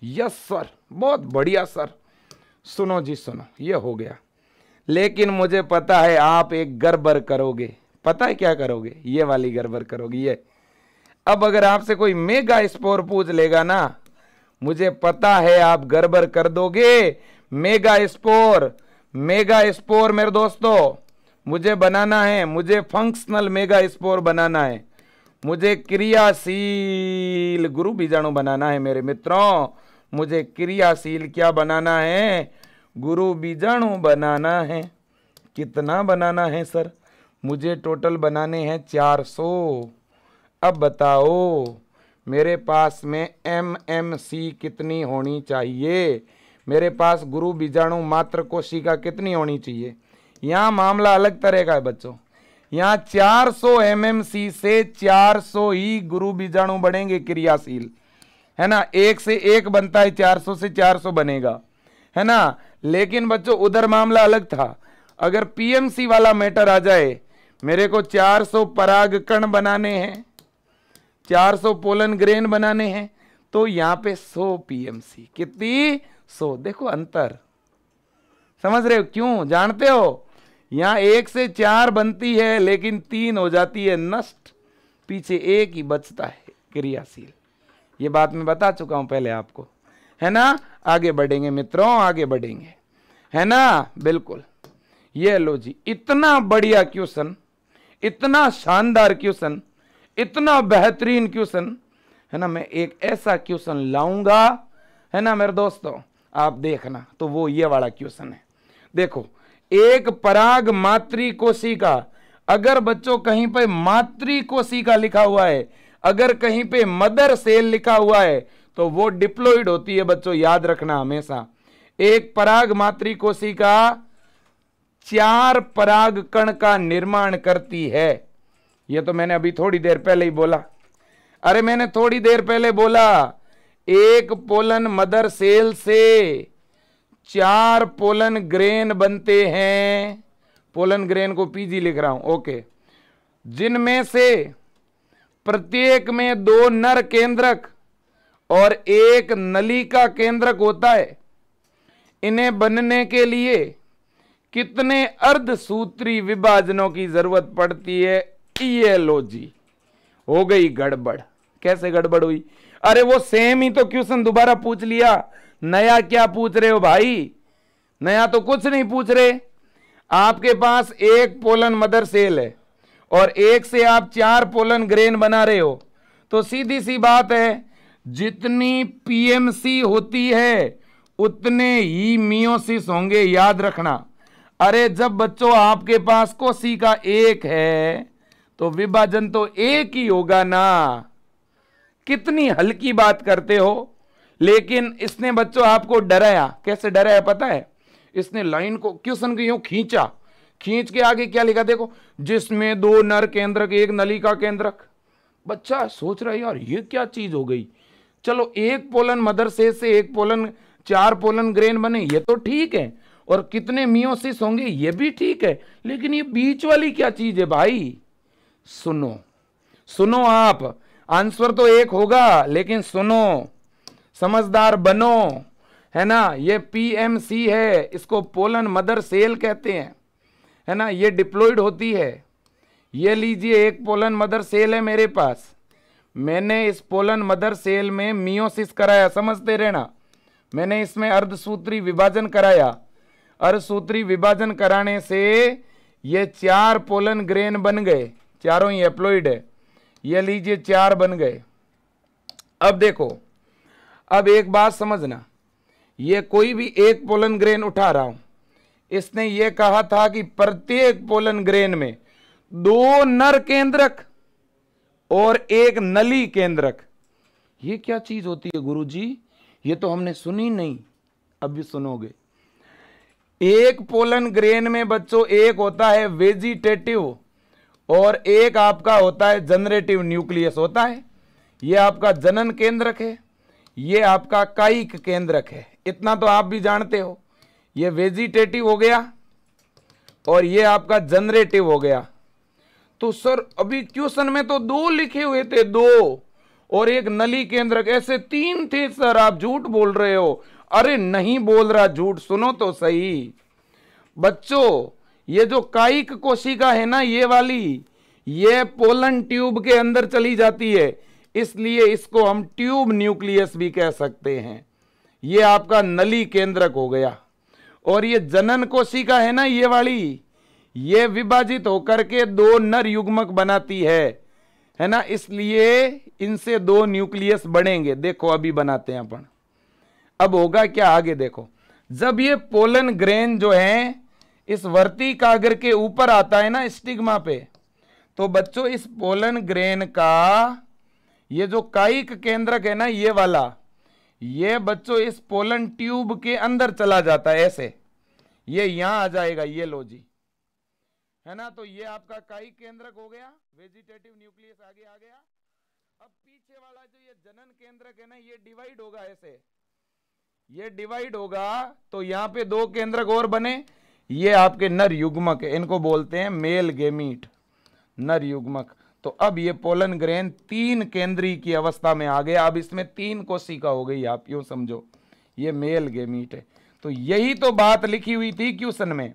Yes, sir. बहुत बढ़िया, सर। सुनो जी, सुनो। ये हो गया। लेकिन मुझे पता है आप एक गड़बड़ करोगे। पता है क्या करोगे? ये वाली गड़बड़ करोगे, ये। अब अगर आपसे कोई मेगा स्पोर पूछ लेगा ना, मुझे पता है आप गड़बड़ कर दोगे। मेगा स्पोर मेगा स्पोर मेरे दोस्तों, मुझे बनाना है, मुझे फंक्शनल मेगा स्पोर बनाना है। मुझे क्रियाशील, गुरु बीजाणु बनाना है मेरे मित्रों, मुझे क्रियाशील क्या बनाना है? गुरु बीजाणु बनाना है। कितना बनाना है, सर? मुझे टोटल बनाने हैं चार सौ। अब बताओ, मेरे पास में एम एम सी कितनी होनी चाहिए? मेरे पास गुरु बीजाणु मात्र कोशिका कितनी होनी चाहिए? यहाँ मामला अलग तरह का है बच्चों। यहाँ 400 एमएमसी से 400 ही गुरु बीजाणु बढ़ेंगे क्रियाशील। है ना? एक से एक बनता है 400 से 400 बनेगा। है ना? लेकिन बच्चों, उधर मामला अलग था। अगर पीएमसी वाला मैटर आ जाए, मेरे को 400 पराग कण बनाने हैं 400 पोलन ग्रेन बनाने हैं तो यहाँ पे 100 पीएमसी कितनी? 100 देखो अंतर। समझ रहे हो? क्यों? जानते हो? यहाँ एक से चार बनती है, लेकिन तीन हो जाती है नष्ट। पीछे एक ही बचता है, क्रियाशील। ये बात मैं बता चुका हूँ पहले आपको। है ना? आगे बढ़ेंगे मित्रों, आगे बढ़ेंगे। है ना? बिल्कुल। ये लो जी, इतना बढ़िया क्वेश्चन, इतना शानदार क्वेश्चन, इतना बेहतरीन क्वेश्चन, है ना? मैं एक ऐसा क्वेश्चन लाऊँगा, है ना मेरे दोस्तों? आप देखना तो वो ये वाला क्वेश्चन है। देखो, एक पराग मातृ कोशिका, अगर बच्चों कहीं पे मातृ कोशिका लिखा हुआ है, अगर कहीं पे मदर सेल लिखा हुआ है तो वो डिप्लोइड होती है बच्चों, याद रखना हमेशा। एक पराग मातृ कोशिका चार पराग कण का निर्माण करती है। ये तो मैंने अभी थोड़ी देर पहले ही बोला। अरे मैंने थोड़ी देर पहले बोला, एक पोलन मदर सेल से चार पोलन ग्रेन बनते हैं। पोलन ग्रेन को पीजी लिख रहा हूँ, ओके। जिनमें से प्रत्येक में दो नर केंद्रक और एक नली का केंद्रक होता है। इन्हें बनने के लिए कितने अर्धसूत्री विभाजनों की ज़रूरत पड़ती है? ये लो जी, हो गई गड़बड़। कैसे गड़बड़ हुई? अरे वो सेम ही तो क्वेश्चन दोबारा पूछ लिया। नया क्या पूछ रहे हो भाई? नया तो कुछ नहीं पूछ रहे। आपके पास एक पोलन मदर सेल है और एक से आप चार पोलन ग्रेन बना रहे हो। तो सीधी सी बात है जितनी पीएमसी होती है, उतने ही मियोसिस होंगे, याद रखना। अरे, जब बच्चों आपके पास कोसी का एक है तो विभाजन तो एक ही होगा ना। कितनी हल्की बात करते हो। लेकिन इसने बच्चों आपको डराया। कैसे डराया पता है? इसने लाइन को क्वेश्चन को यूँ खींचा? खींच के आगे क्या लिखा? देखो, जिसमें दो नर केंद्रक, एक नली का केंद्रक। बच्चा सोच रहा है, यार, ये क्या चीज़ हो गई? चलो, एक पोलन मदर से से एक पोलन, चार पोलन ग्रेन बने, ये तो ठीक है। और कितने मियोसिस होंगे, ये भी ठीक है। लेकिन ये बीच वाली क्या चीज़ है भाई? सुनो सुनो आप। आंसर तो एक होगा, लेकिन सुनो। समझदार बनो, है ना? ये पीएमसी है, इसको पोलन मदर सेल कहते हैं, है ना? ये डिप्लॉयड होती है। ये लीजिए, एक पोलन मदर सेल है मेरे पास। मैंने इस पोलन मदर सेल में मियोसिस कराया, समझते रहना। मैंने इसमें अर्धसूत्री विभाजन कराया। अर्धसूत्री विभाजन कराने से ये चार पोलन ग्रेन बन गए। चारों ही एप्लॉइड है। ये लीजिए चार बन गए। अब देखो, अब एक बात समझना। ये कोई भी एक पोलन ग्रेन उठा रहा हूँ। इसने ये कहा था कि प्रत्येक पोलन ग्रेन में दो नर केंद्रक और एक नली केंद्रक। ये क्या चीज़ होती है गुरुजी? ये तो हमने सुनी नहीं अभी सुनोगे। एक पोलन ग्रेन में बच्चों, एक होता है वेजिटेटिव और एक आपका होता है जनरेटिव न्यूक्लियस होता है। ये आपका जनन केंद्रक है, ये आपका काइक केंद्रक है। इतना तो आप भी जानते हो। ये वेजिटेटिव हो गया और ये आपका जनरेटिव हो गया। तो सर, अभी क्वेश्चन में तो दो लिखे हुए थे, दो? और एक नली केंद्रक, ऐसे तीन थे, सर, आप झूठ बोल रहे हो। अरे, नहीं बोल रहा झूठ, सुनो तो सही। बच्चों, ये जो काइक कोशिका है ना, ये वाली, ये पोलन ट्यूब के अंदर चली जाती है। इसलिए इसको हम ट्यूब न्यूक्लियस भी कह सकते हैं। ये आपका नली केंद्रक हो गया। और ये जनन कोशिका है ना, ये वाली ये विभाजित होकर के दो नर युग्मक बनाती है। है ना? इसलिए इनसे दो न्यूक्लियस बढ़ेंगे देखो, अभी बनाते हैं अपन। अब होगा क्या? आगे देखो। जब ये पोलन ग्रेन जो है, इस वर्ती कागर के ऊपर आता है ना, स्टिग्मा पे तो बच्चों, इस पोलन ग्रेन का ये जो काइक केंद्रक है ना, ये वाला, ये बच्चों, इस पोलन ट्यूब के अंदर चला जाता है ऐसे। ये यहाँ आ जाएगा, ये लो जी। है ना? तो ये आपका काइक केंद्रक हो गया वेजिटेटिव न्यूक्लियस आगे आ गया। अब पीछे वाला जो ये जनन केंद्रक है ना, ये डिवाइड होगा ऐसे। ये डिवाइड होगा तो यहाँ पे दो केंद्रक और बने। ये आपके नर युग्मक है इनको बोलते हैं मेल गेमीट नर युग्मक तो अब ये पोलन ग्रेन तीन केंद्रीय की अवस्था में आ गया। अब इसमें तीन कोशिका हो गई, आप यूँ समझो। ये मेल गेमीट है। तो यही तो बात लिखी हुई थी क्वेश्चन में।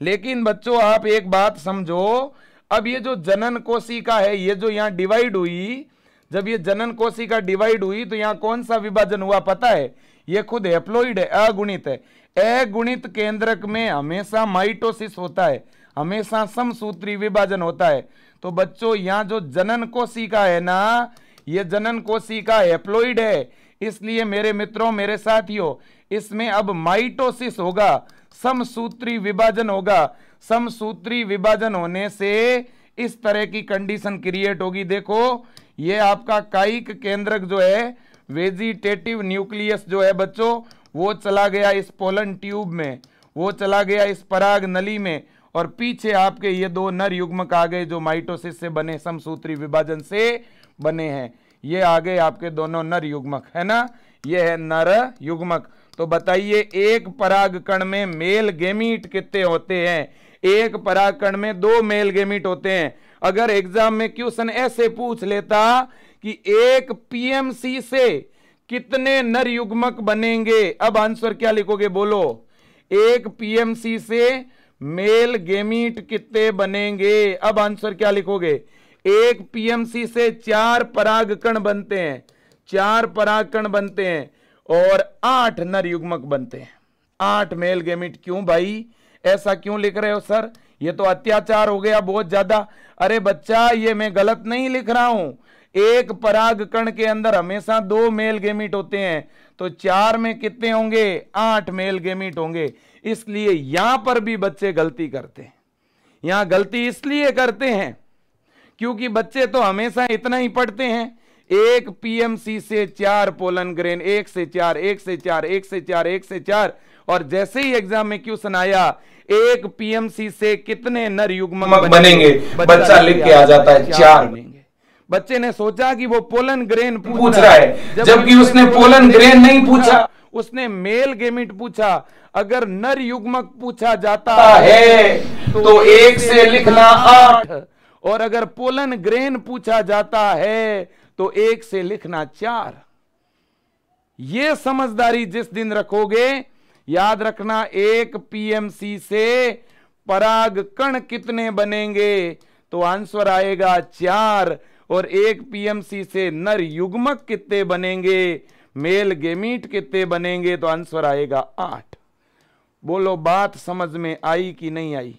लेकिन बच्चों, आप एक बात समझो, अब ये जो जनन कोशिका है, ये जो यहाँ डिवाइड हुई, जब ये जनन कोशिका डिवाइड हुई तो यहाँ कौन सा विभाजन हुआ पता है? ये खुद हेप्लोइड है, अगुणित है। अगुणित केंद्रक में हमेशा माइटोसिस होता है, हमेशा समसूत्री विभाजन होता है। तो बच्चों, यहाँ जो जनन कोशिका है ना, ये जनन कोशिका हेप्लोइड है इसलिए मेरे मित्रों, मेरे साथियों, इसमें अब माइटोसिस होगा, समसूत्री विभाजन होगा। समसूत्री विभाजन होने से इस तरह की कंडीशन क्रिएट होगी। देखो, ये आपका काइक केंद्रक जो है, वेजिटेटिव न्यूक्लियस जो है बच्चों, वो चला गया इस पोलन ट्यूब में, वो चला गया इस पराग नली में और पीछे आपके ये दो नर युग्मक आ गए जो माइटोसिस से बने, समसूत्री विभाजन से बने हैं। ये आ गए आपके दोनों नर युग्मक, है ना? ये है नर युग्मक। तो बताइए, एक पराग कण में मेल गेमीट कितने होते हैं? एक पराग कण में दो मेल गेमीट होते हैं। अगर एग्ज़ाम में क्वेश्चन ऐसे पूछ लेता कि एक पीएमसी से कितने नर युग्मक बनेंगे? अब आंसर क्या लिखोगे बोलो? एक पीएमसी से मेल गेमीट कितने बनेंगे? अब आंसर क्या लिखोगे? एक पीएमसी से चार परागकण बनते हैं। चार परागकण बनते हैं और आठ नर युग्मक बनते हैं। आठ मेल गेमिट क्यों भाई? ऐसा क्यों लिख रहे हो सर? ये तो अत्याचार हो गया बहुत ज़्यादा। अरे बच्चा, ये मैं गलत नहीं लिख रहा हूँ। एक पराग कण के अंदर हमेशा दो मेल गेमिट होते हैं। तो चार में कितने होंगे? आठ मेल गेमिट होंगे। इसलिए यहाँ पर भी बच्चे गलती करते हैं। यहाँ गलती इसलिए करते हैं क्योंकि बच्चे तो हमेशा इतना ही पढ़ते हैं। एक पीएमसी से चार पोलन ग्रेन एक से चार एक से चार एक से चार एक से चार। और जैसे ही एग्ज़ाम में क्वेश्चन आया एक पीएमसी से कितने नर युग्म बनेंगे? बच्चा लिख के आ जाता है चार बनेंगे। बच्चे ने सोचा कि वो पोलन ग्रेन पूछ रहा है। जबकि उसने पोलन ग्रेन नहीं पूछा। उसने मेल गेमिट पूछा। अगर नर युग्मक पूछा जाता है तो एक से लिखना आठ। और अगर पोलन ग्रेन पूछा जाता है तो एक से लिखना चार। ये समझदारी जिस दिन रखोगे, याद रखना एक पीएमसी से पराग कण कितने बनेंगे तो आंसर आएगा चार। और एक पीएमसी से नर युग्मक कितने बनेंगे, मेल गेमीट कितने बनेंगे तो आंसर आएगा आठ। बोलो, बात समझ में आई कि नहीं आई?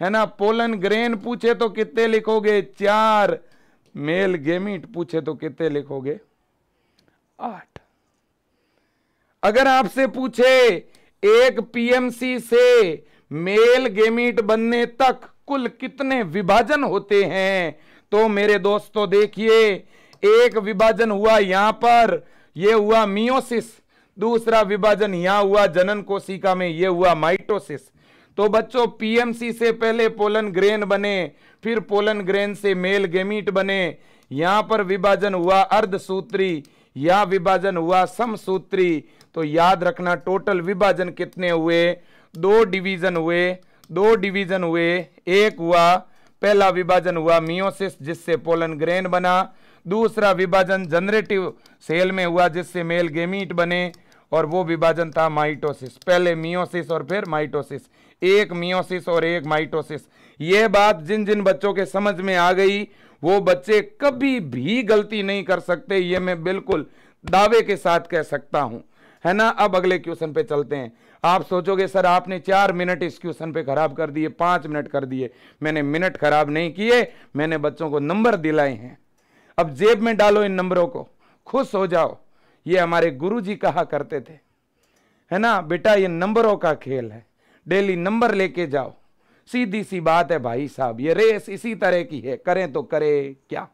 है ना? पोलन ग्रेन पूछे तो कितने लिखोगे? चार। मेल गेमिट पूछे तो कितने लिखोगे? आठ। अगर आपसे पूछे, एक पीएमसी से मेल गेमिट बनने तक कुल कितने विभाजन होते हैं? तो मेरे दोस्तों, देखिए, एक विभाजन हुआ यहाँ पर यह हुआ मियोसिस। दूसरा विभाजन यहाँ हुआ जनन कोशिका में यह हुआ माइटोसिस। तो बच्चों पीएमसी से पहले पोलन ग्रेन बने, फिर पोलन ग्रेन से मेल गेमीट बने। यहाँ पर विभाजन हुआ अर्धसूत्री, या विभाजन हुआ समसूत्री। तो याद रखना, टोटल विभाजन कितने हुए? दो डिवीज़न हुए, दो डिवीज़न हुए, एक हुआ। पहला विभाजन हुआ मियोसिस, जिससे पोलन ग्रेन बना। दूसरा विभाजन जनरेटिव सेल में हुआ, जिससे मेल गेमीट बने। और वो विभाजन था माइटोसिस, पहले मियोसिस और फिर माइटोसिस। एक मियोसिस और एक माइटोसिस। ये बात जिन जिन बच्चों के समझ में आ गई, वो बच्चे कभी भी गलती नहीं कर सकते, ये मैं बिल्कुल दावे के साथ कह सकता हूँ। है ना? अब अगले क्वेश्चन पे चलते हैं। आप सोचोगे, सर, आपने चार मिनट इस क्वेश्चन पे खराब कर दिए, पाँच मिनट कर दिए। मैंने मिनट खराब नहीं किए, मैंने बच्चों को नंबर दिलाए हैं। अब जेब में डालो इन नंबरों को। खुश हो जाओ। ये हमारे गुरु जी कहा करते थे। है ना? बेटा, ये नंबरों का खेल है। डेली नंबर लेके जाओ। सीधी सी बात है भाई साहब, ये रेस इसी तरह की है। करें तो करें, क्या?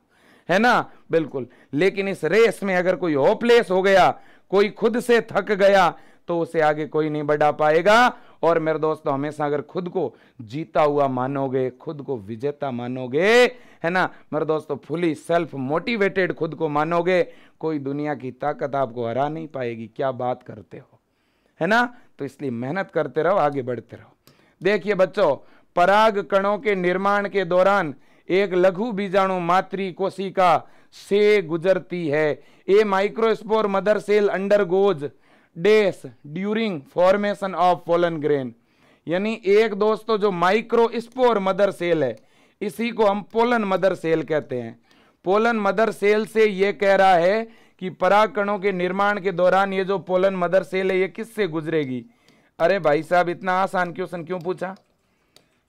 है ना? बिल्कुल। लेकिन इस रेस में अगर कोई होपलेस हो गया, कोई खुद से थक गया तो उसे आगे कोई नहीं बढ़ा पाएगा। और मेरे दोस्तों, हमेशा अगर खुद को जीता हुआ मानोगे, खुद को विजेता मानोगे, है ना? मेरे दोस्तों फुली सेल्फ मोटिवेटेड खुद को मानोगे, कोई दुनिया की ताकत आपको हरा नहीं पाएगी। क्या बात करते हो? है ना? तो इसलिए मेहनत करते रहो, आगे बढ़ते रहो। देखिए बच्चों, पराग कणों के निर्माण के दौरान एक लघु बीजाणु मातृ कोशिका से गुजरती है। A microspore mother cell undergoes dash during formation of pollen grain यानी एक दोस्तों जो माइक्रो स्पोर मदर सेल है, इसी को हम पोलन मदर सेल कहते हैं। पोलन मदर सेल से ये कह रहा है कि पराग कणों के निर्माण के दौरान ये जो पोलन मदर सेल है, ये किससे गुजरेगी? अरे भाई साहब, इतना आसान क्वेश्चन क्यों पूछा?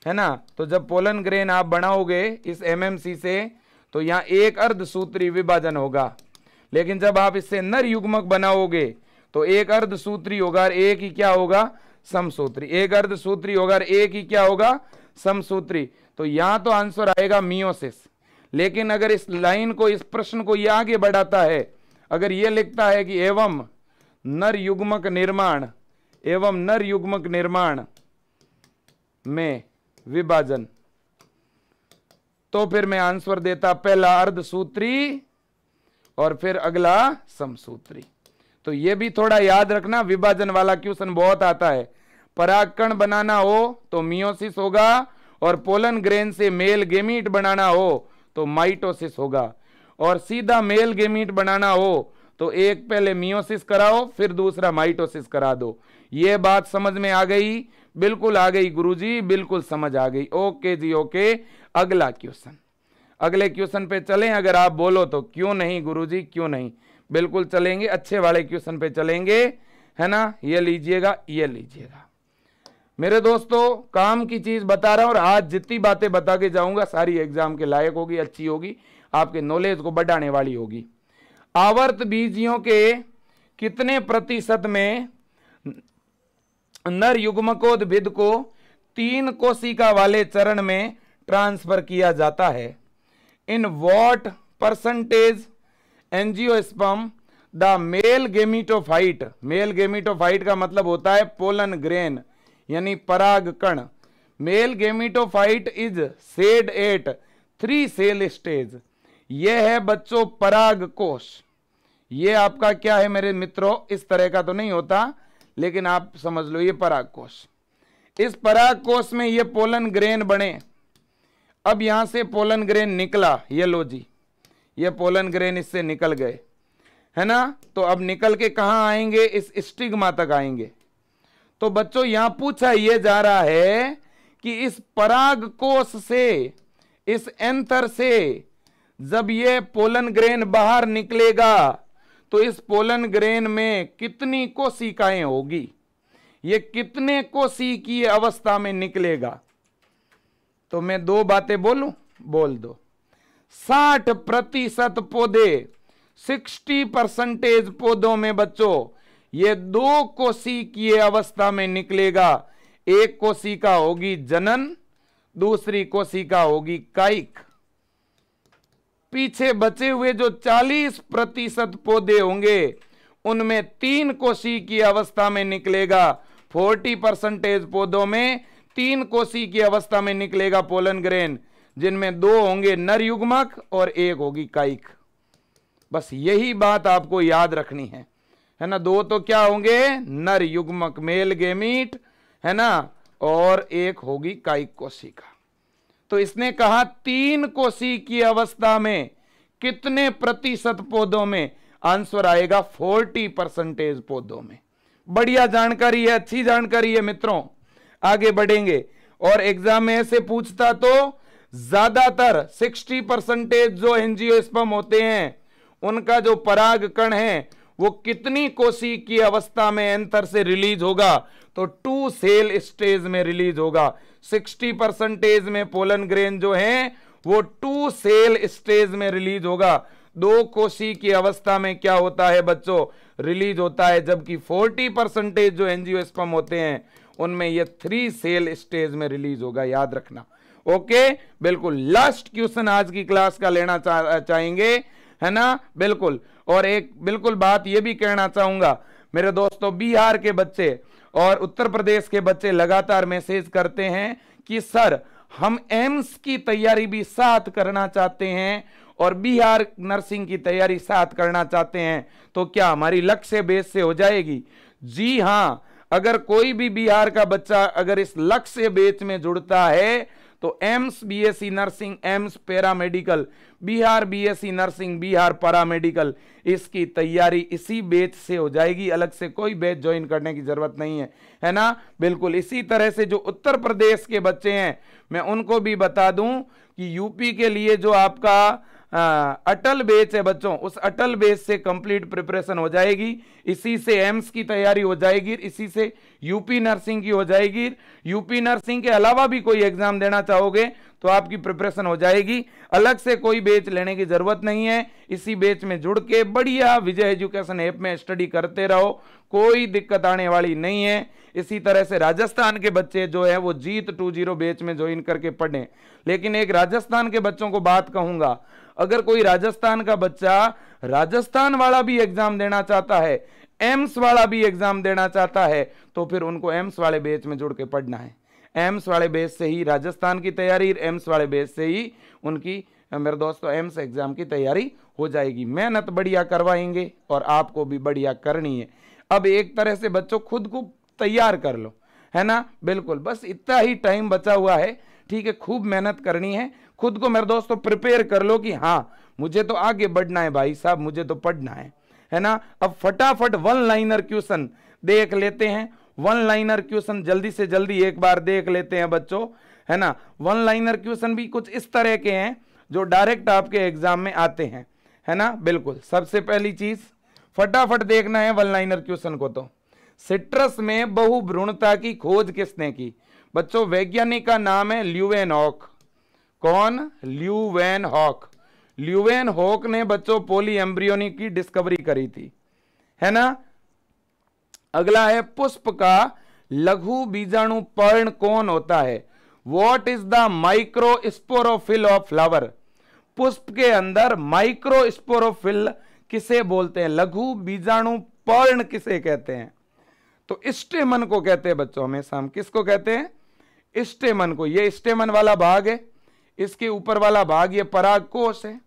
है ना? तो जब पोलन ग्रेन आप बनाओगे इस एमएमसी से तो यहाँ एक अर्ध सूत्री विभाजन होगा। लेकिन जब आप इससे नर युग्मक बनाओगे तो एक अर्ध सूत्री होगा एक ही क्या होगा? समसूत्री। एक अर्ध सूत्री होगा एक ही क्या होगा? समसूत्री। तो यहाँ तो आंसर आएगा मियोसिस। लेकिन अगर इस लाइन को, इस प्रश्न को यह आगे बढ़ाता है, अगर यह लिखता है कि एवं नर युग्मक निर्माण, एवं नर युग्मक निर्माण में विभाजन तो फिर मैं आंसर देता पहला अर्धसूत्री और फिर अगला समसूत्री। तो यह भी थोड़ा याद रखना, विभाजन वाला क्वेश्चन बहुत आता है। परागकण बनाना हो तो मियोसिस होगा और पोलन ग्रेन से मेल गेमीट बनाना हो तो माइटोसिस होगा। और सीधा मेल गेमीट बनाना हो तो एक पहले मियोसिस कराओ, फिर दूसरा माइटोसिस करा दो। ये बात समझ में आ गई? बिल्कुल आ गई गुरुजी, बिल्कुल समझ आ गई। ओके जी, ओके। अगला क्वेश्चन। अगले क्वेश्चन पे चलें, अगर आप बोलो तो क्यों नहीं गुरुजी, क्यों नहीं? बिल्कुल चलेंगे, अच्छे वाले क्वेश्चन पे चलेंगे, है ना? ये लीजिएगा ये लीजिएगा। मेरे दोस्तों, काम की चीज़ बता रहा हूँ और आज जितनी बातें बता के जाऊँगा, सारी एग्ज़ाम के लायक होगी, अच्छी होगी, आपके नॉलेज को बढ़ाने वाली होगी। आवर्त बीजियों के कितने प्रतिशत में नर युग्मकोद्भिद को तीन कोशिका वाले चरण में ट्रांसफ़र किया जाता है? In what percentage angiosperm the male gametophyte. Male gametophyte का मतलब होता है पोलन ग्रेन, यानी पराग कण। Male gametophyte is shed at, three cell stage. यह है बच्चों पराग कोश। ये आपका क्या है मेरे मित्रों? इस तरह का तो नहीं होता, लेकिन आप समझ लो ये पराग कोश। इस पराग कोश में ये पोलन ग्रेन बने। अब यहाँ से पोलन ग्रेन निकला, ये लो जी। ये पोलन ग्रेन इससे निकल गए। है ना? तो अब निकल के कहा आएँगे? इस स्टिग्मा तक आएँगे। तो बच्चों, यहाँ पूछा यह जा रहा है कि इस पराग कोष से, इस एंथर से जब ये पोलन ग्रेन बाहर निकलेगा तो इस पोलन ग्रेन में कितनी कोशिकाएँ होगी? ये कितने कोशिकीय अवस्था में निकलेगा? तो मैं दो बातें बोलूँ? बोल दो। साठ प्रतिशत पौधे, सिक्सटी परसेंटेज पौधों में बच्चों, ये दो कोशिकीय अवस्था में निकलेगा। एक कोशिका होगी जनन, दूसरी कोशिका होगी काइक। पीछे बचे हुए जो 40 प्रतिशत पौधे होंगे, उनमें तीन कोशी की अवस्था में निकलेगा। 40 परसेंटेज पौधों में तीन कोशी की अवस्था में निकलेगा पोलन ग्रेन। जिनमें दो होंगे नर युग्मक और एक होगी काइक बस यही बात आपको याद रखनी है। है ना? दो तो क्या होंगे? नर युग्मक मेल गेमीट है ना? और एक होगी काइक कोशिका। तो इसने कहा, तीन कोशी की अवस्था में कितने प्रतिशत पौधों में? आंसर आएगा फोर्टी परसेंटेज पौधों में। बढ़िया जानकारी है, अच्छी जानकारी है मित्रों। आगे बढ़ेंगे। और एग्ज़ाम में ऐसे पूछता तो ज़्यादातर 60 परसेंटेज जो एंजियोस्पर्म होते हैं, उनका जो पराग कण है, वो कितनी कोशी की अवस्था में एंथर से रिलीज़ होगा तो टू सेल स्टेज में रिलीज़ होगा। 60 परसेंटेज में पोलन ग्रेन जो है, वो टू सेल स्टेज में रिलीज़ होगा। दो कोशी की अवस्था में क्या होता है बच्चों? रिलीज़ होता है जबकि 40 परसेंटेज जो एंजियोस्पर्म होते हैं, उनमें ये थ्री सेल स्टेज में रिलीज़ होगा, याद रखना। ओके? बिल्कुल लास्ट क्वेश्चन आज की क्लास का लेना चा, चाहेंगे है ना? बिल्कुल और एक बिल्कुल बात यह भी कहना चाहूँगा मेरे दोस्तों बिहार के बच्चे और उत्तर प्रदेश के बच्चे लगातार मैसेज करते हैं कि सर हम एम्स की तैयारी भी साथ करना चाहते हैं और बिहार नर्सिंग की तैयारी साथ करना चाहते हैं तो क्या हमारी लक्ष्य बेस से हो जाएगी? जी हाँ अगर कोई भी बिहार का बच्चा अगर इस लक्ष्य बेच में जुड़ता है तो AIIMS, BSc nursing, AIIMS paramedical, Bihar, BSc nursing, Bihar paramedical. इसकी तैयारी इसी बेच से हो जाएगी, अलग से कोई बेच ज्वाइन करने की ज़रूरत नहीं है। है ना? बिल्कुल इसी तरह से जो उत्तर प्रदेश के बच्चे हैं, मैं उनको भी बता दूँ कि यूपी के लिए जो आपका अटल बेस है बच्चों, उस अटल बेस से कंप्लीट प्रिपरेशन हो जाएगी। इसी से एम्स की तैयारी हो जाएगी, इसी से यूपी नर्सिंग की हो जाएगी। यूपी नर्सिंग के अलावा भी कोई एग्ज़ाम देना चाहोगे तो आपकी प्रिपरेशन हो जाएगी। अलग से कोई बेच लेने की ज़रूरत नहीं है। इसी बेच में जुड़ के बढ़िया विजय एजुकेशन ऐप में स्टडी करते रहो, कोई दिक्कत आने वाली नहीं है। इसी तरह से राजस्थान के बच्चे जो है, वो जीत टू ज़ीरो बेच में ज्वाइन करके पढ़े। लेकिन एक राजस्थान के बच्चों को बात कहूँगा अगर कोई राजस्थान का बच्चा राजस्थान वाला भी एग्ज़ाम देना चाहता है, एम्स वाला भी एग्ज़ाम देना चाहता है तो फिर उनको एम्स वाले बेच में जुड़ के पढ़ना है। एम्स वाले बेस से ही राजस्थान की तैयारी, एम्स वाले बेस से ही उनकी, मेरे दोस्तों, एम्स एग्ज़ाम की तैयारी हो जाएगी। मेहनत बढ़िया करवाएँगे और आपको भी बढ़िया करनी है। अब एक तरह से बच्चों खुद को तैयार कर लो, है ना? बिल्कुल, बस इतना ही टाइम बचा हुआ है। ठीक है, खूब मेहनत करनी है खुद को मेरे दोस्तों प्रिपेयर कर लो कि हाँ मुझे तो आगे बढ़ना है भाई साहब, मुझे तो पढ़ना है। है ना? अब फटाफट वन लाइनर क्वेश्चन देख लेते हैं। वन लाइनर क्वेश्चन जल्दी से जल्दी एक बार देख लेते हैं बच्चों। है ना? वन लाइनर क्वेश्चन भी कुछ इस तरह के हैं जो डायरेक्ट आपके एग्ज़ाम में आते हैं। है ना? बिल्कुल। सबसे पहली चीज़, फटाफट देखना है वन लाइनर क्वेश्चन को तो। सिट्रस में बहुभ्रूणता की खोज किसने की? बच्चों, वैज्ञानिक का नाम है ल्यूवेन हॉक कौन? Leeuwenhoek. ल्यूवेन हॉक ने बच्चों पोली एम्ब्रियोनी की डिस्कवरी करी थी। है ना? अगला है पुष्प का लघु बीजाणु पर्ण कौन होता है? What is the micro sporophyll of flower पुष्प के अंदर माइक्रो स्पोरोफिल किसे बोलते हैं? लघु बीजाणु पर्ण किसे कहते हैं? तो स्टेमन को कहते हैं बच्चों, हमेशा हम किसको कहते हैं? स्टेमन को। ये स्टेमन वाला भाग है। इसके ऊपर वाला भाग, ये पराग कोष है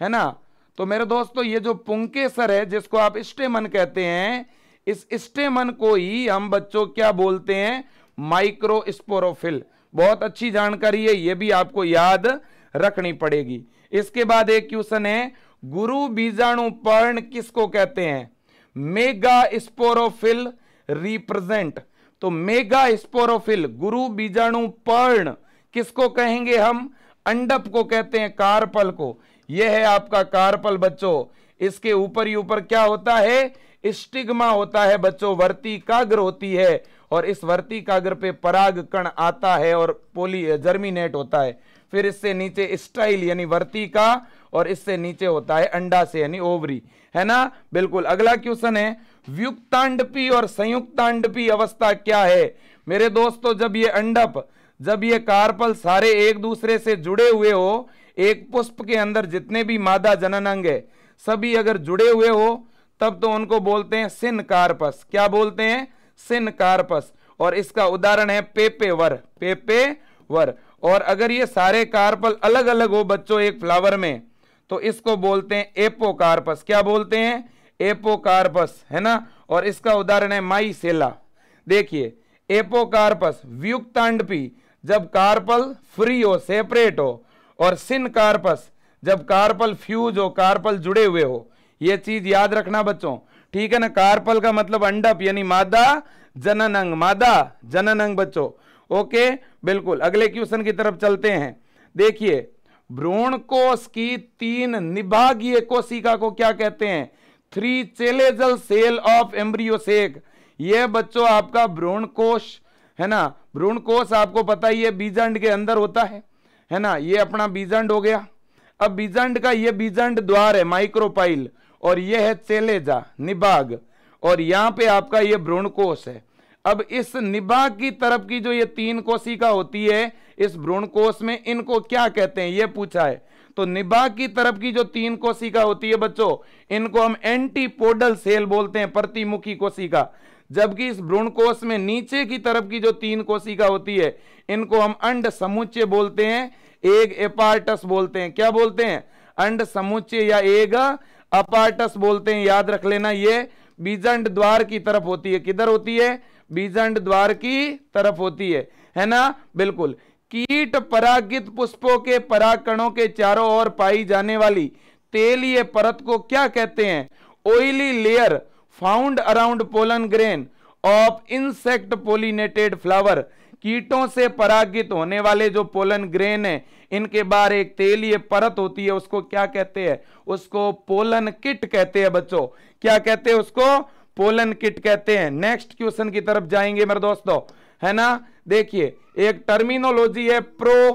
है ना? तो मेरे दोस्तों, ये जो पुंकेसर है, जिसको आप स्टेमन कहते हैं, इस स्टेमन को ही हम बच्चों क्या बोलते हैं? माइक्रो स्पोरोफिल बहुत अच्छी जानकारी है, ये भी आपको याद रखनी पड़ेगी। इसके बाद एक क्वेश्चन है, गुरु बीजाणु पर्ण किसको कहते हैं? Mega sporophyll represent. तो मेगा स्पोरोफिल गुरु बीजाणु पर्ण किसको कहेंगे हम? अंडप को कहते हैं कारपल को। यह है आपका कारपल बच्चों। इसके ऊपर ही ऊपर क्या होता है? स्टिग्मा होता है बच्चों। वर्ती काग्र होती है और इस वर्ती काग्र पे पराग कण आता है और पोली जर्मिनेट होता है। फिर इससे नीचे स्टाइल यानी वर्ती का और इससे नीचे होता है अंडा से यानी ओवरी। है ना? बिल्कुल। अगला क्वेश्चन है, व्युक्तांडपी और संयुक्तांडपी अवस्था क्या है? मेरे दोस्तों, जब ये अंडप जब ये कार्पल सारे एक दूसरे से जुड़े हुए हो, एक पुष्प के अंदर जितने भी मादा जनन अंग है, सभी अगर जुड़े हुए हो, तब तो उनको बोलते हैं सिन कार्पस। क्या बोलते हैं? Syncarpous. और इसका उदाहरण है पेपे वर। पेपे वर। और अगर ये सारे कार्पल अलग अलग हो बच्चों एक फ्लावर में तो इसको बोलते हैं एपोकार्पस। क्या बोलते हैं? एपोकार्पस, है ना? और इसका उदाहरण है माई सेला देखिए, एपोकार्पस व्युक्तांडपी जब कार्पल फ्री हो सेपरेट हो, और सिन कार्पस जब कार्पल फ्यूज हो कार्पल जुड़े हुए हो यह चीज़ याद रखना बच्चों। ठीक है ना? कार्पल का मतलब अंडप, यानी मादा जनन अंग मादा जनन अंग बच्चों। ओके बिल्कुल। अगले क्वेश्चन की तरफ़ चलते हैं। देखिए भ्रूण कोष की तीन निभागीय कोशिका को क्या कहते हैं? Three chalazal cell of embryo sac ये बच्चों आपका भ्रूण कोष है ना? भ्रूण कोष आपको पता ही है, बीजांड के अंदर होता है। है ना? ये अपना बीजांड हो गया। अब बीजांड का ये बीजांड द्वार है, माइक्रोपाइल, और ये है चेलेजा निभाग और यहाँ पे आपका ये भ्रूण कोष है। अब इस निभाग की तरफ़ की जो ये तीन कोशिका होती है, इस भ्रूण कोष में इनको क्या कहते हैं? ये पूछा है। तो निभाग की तरफ़ की जो तीन कोशिका होती है बच्चों, इनको हम एंटीपोडल सेल बोलते हैं, प्रतिमुखी कोशिका। जबकि इस भ्रूण कोष में नीचे की तरफ़ की जो तीन कोशिका होती है, इनको हम अंड समुच्चय बोलते हैं, एग एपार्टस बोलते हैं। क्या बोलते हैं? अंड समुच्चय या एग, अपार्टस बोलते हैं। याद रख लेना ये। बीजंड द्वार की तरफ़ होती है। किधर होती है? बीजंड द्वार की तरफ़ होती है। है ना? बिल्कुल। कीट परागित पुष्पों के परागकणों के चारों ओर पाई जाने वाली तेलीय परत को क्या कहते हैं? Oily layer found around pollen grain of insect pollinated flower कीटों से परागित होने वाले जो पोलन ग्रेन है, इनके बाहर एक तेलीय परत होती है, उसको क्या कहते हैं? उसको पोलन किट कहते हैं बच्चों। क्या कहते हैं उसको? पोलन किट कहते हैं। नेक्स्ट क्वेश्चन की तरफ़ जाएँगे मेरे दोस्तों। है ना? देखिए, एक टर्मिनोलॉजी है प्रो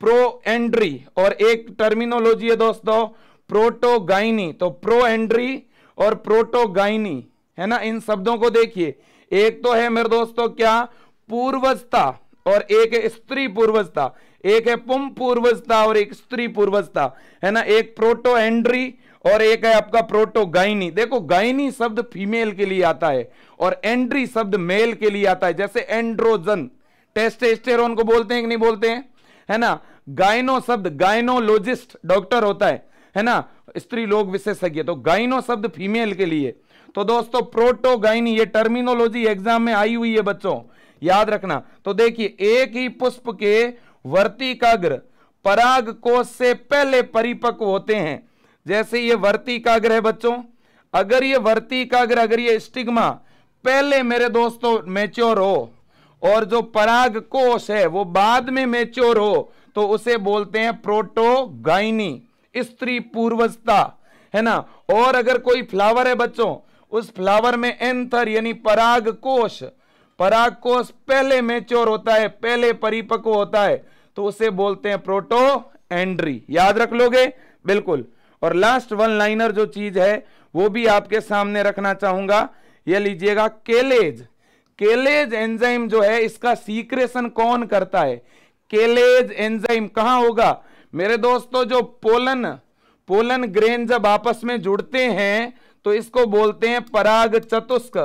प्रो एंड्री और एक टर्मिनोलॉजी है दोस्तों प्रोटोगाइनी तो प्रो एंड्री और प्रोटोगाइनी, है ना, इन शब्दों को देखिए। एक तो है मेरे दोस्तों, क्या? पूर्वजता और एक है स्त्री पूर्वजता एक है पुम पूर्वजता और एक स्त्री पूर्वजता है ना, एक प्रोटो एंड्री और एक है आपका प्रोटो गाइनी देखो, गाइनी शब्द फीमेल के लिए आता है और एंड्री शब्द मेल के लिए आता है, जैसे एंड्रोजन। टेस्टेस्टेरोन को बोलते हैं कि नहीं बोलते हैं? है ना गायनो शब्द गायनोलॉजिस्ट डॉक्टर होता है है ना स्त्री लोग विशेषज्ञ तो गाइनो शब्द फीमेल के लिए। तो दोस्तों प्रोटो गाइनी, ये टर्मिनोलॉजी एग्ज़ाम में आई हुई है बच्चों, याद रखना। तो देखिए, एक ही पुष्प के वर्तिकाग्र पराग कोष से पहले परिपक्व होते हैं। जैसे ये वर्तिकाग्र है बच्चों, अगर ये वर्तिकाग्र अगर ये स्टिग्मा पहले मेरे दोस्तों मेच्योर हो, और जो पराग कोष है, वो बाद में मेच्योर हो तो उसे बोलते हैं प्रोटोगाइनी स्त्री पूर्वजता है ना? और अगर कोई फ्लावर है बच्चों, उस फ्लावर में एंथर यानी पराग कोष पराग कोष पहले मेच्योर होता है, पहले परिपक्व होता है तो उसे बोलते हैं प्रोटो एंड्री याद रख लोगे? बिल्कुल। और लास्ट वन लाइनर जो चीज़ है, वो भी आपके सामने रखना चाहूँगा। ये लीजिएगा केलेज। केलेज एंजाइम जो है, इसका सीक्रेशन कौन करता है? केलेज एंजाइम कहाँ होगा? मेरे दोस्तों, जो पोलन पोलन ग्रेन जब आपस में जुड़ते हैं तो इसको बोलते हैं पराग चतुष्क।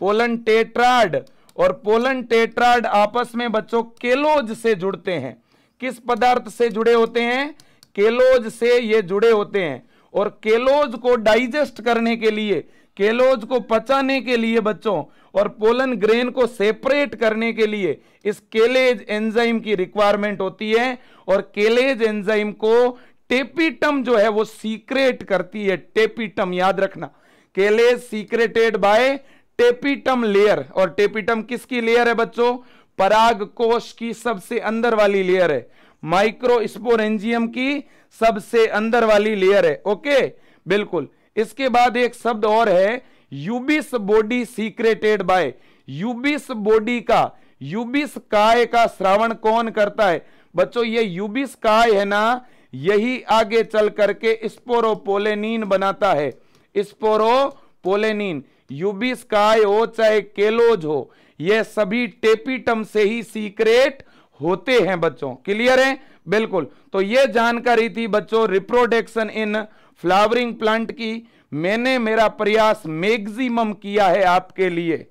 पोलन टेट्राड और पोलन टेट्राड आपस में बच्चों केलोज से जुड़ते हैं। किस पदार्थ से जुड़े होते हैं? केलोज से ये जुड़े होते हैं। और केलोज को डाइजेस्ट करने के लिए केलोज को पचाने के लिए बच्चों और पोलन ग्रेन को सेपरेट करने के लिए इस केलेज एंजाइम की रिक्वायरमेंट होती है और केलेज एंजाइम को टेपिटम जो है वो सीक्रेट करती है, टेपिटम, याद रखना। Callase secreted by tapetum layer. और टेपिटम किसकी लेयर है बच्चों? पराग कोश की सबसे अंदर वाली लेयर है। माइक्रो स्पोरेंजियम की सबसे अंदर वाली लेयर है। ओके? बिल्कुल। इसके बाद एक शब्द और है Ubisch body secreted by Ubisch body का यूबिस काय का श्रावण कौन करता है? बच्चों, ये यूबिस काय है ना, यही आगे चल करके स्पोरोपोलेनिन बनाता है। स्पोरोपोलेनिन यूबिस काय हो, चाहे केलोज हो, ये सभी टेपिटम से ही सीक्रेट होते हैं बच्चों। क्लियर है? बिल्कुल। तो ये जानकारी थी बच्चों, रिप्रोडक्शन इन फ्लावरिंग प्लांट की मैंने मेरा प्रयास मैक्सिमम किया है आपके लिए।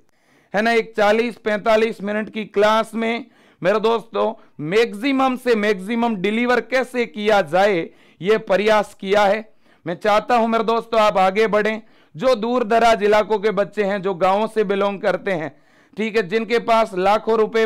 है ना, एक 40-45 मिनट की क्लास में मेरे दोस्तों, मैक्सिमम से मैक्सिमम डिलीवर कैसे किया जाए, ये प्रयास किया है। मैं चाहता हूँ मेरे दोस्तों, आप आगे बढ़ें। जो दूर दराज इलाकों के बच्चे हैं, जो गाँवों से बिलोंग करते हैं, ठीक है, जिनके पास लाखों रुपए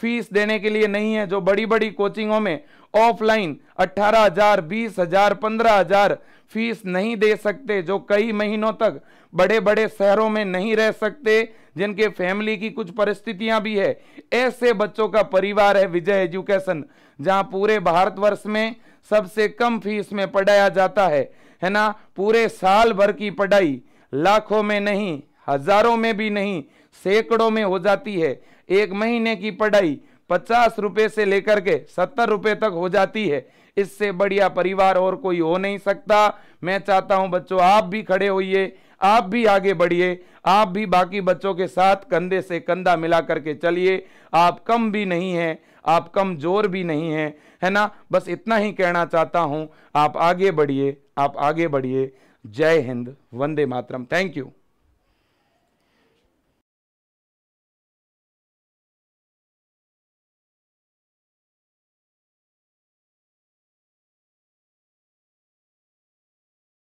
फ़ीस देने के लिए नहीं है, जो बड़ी बड़ी कोचिंगों में ऑफलाइन अठारह हज़ार, बीस हज़ार, पंद्रह हज़ार फ़ीस नहीं दे सकते, जो कई महीनों तक बड़े बड़े शहरों में नहीं रह सकते, जिनके फैमिली की कुछ परिस्थितियाँ भी है। ऐसे बच्चों का परिवार है विजय एजुकेशन, जहाँ पूरे भारतवर्ष में सबसे कम फ़ीस में पढ़ाया जाता है। है ना? पूरे साल भर की पढ़ाई लाखों में नहीं, हज़ारों में भी नहीं, सैकड़ों में हो जाती है। एक महीने की पढ़ाई पचास रुपए से लेकर के सत्तर रुपए तक हो जाती है। इससे बढ़िया परिवार और कोई हो नहीं सकता। मैं चाहता हूँ बच्चों, आप भी खड़े होइए, आप भी आगे बढ़िए, आप भी बाकी बच्चों के साथ कंधे से कंधा मिला करके चलिए। आप कम भी नहीं है, आप कमज़ोर भी नहीं है है ना? बस इतना ही कहना चाहता हूँ, आप आगे बढ़िए, आप आगे बढ़िए। जय हिंद, वंदे मातरम। Thank you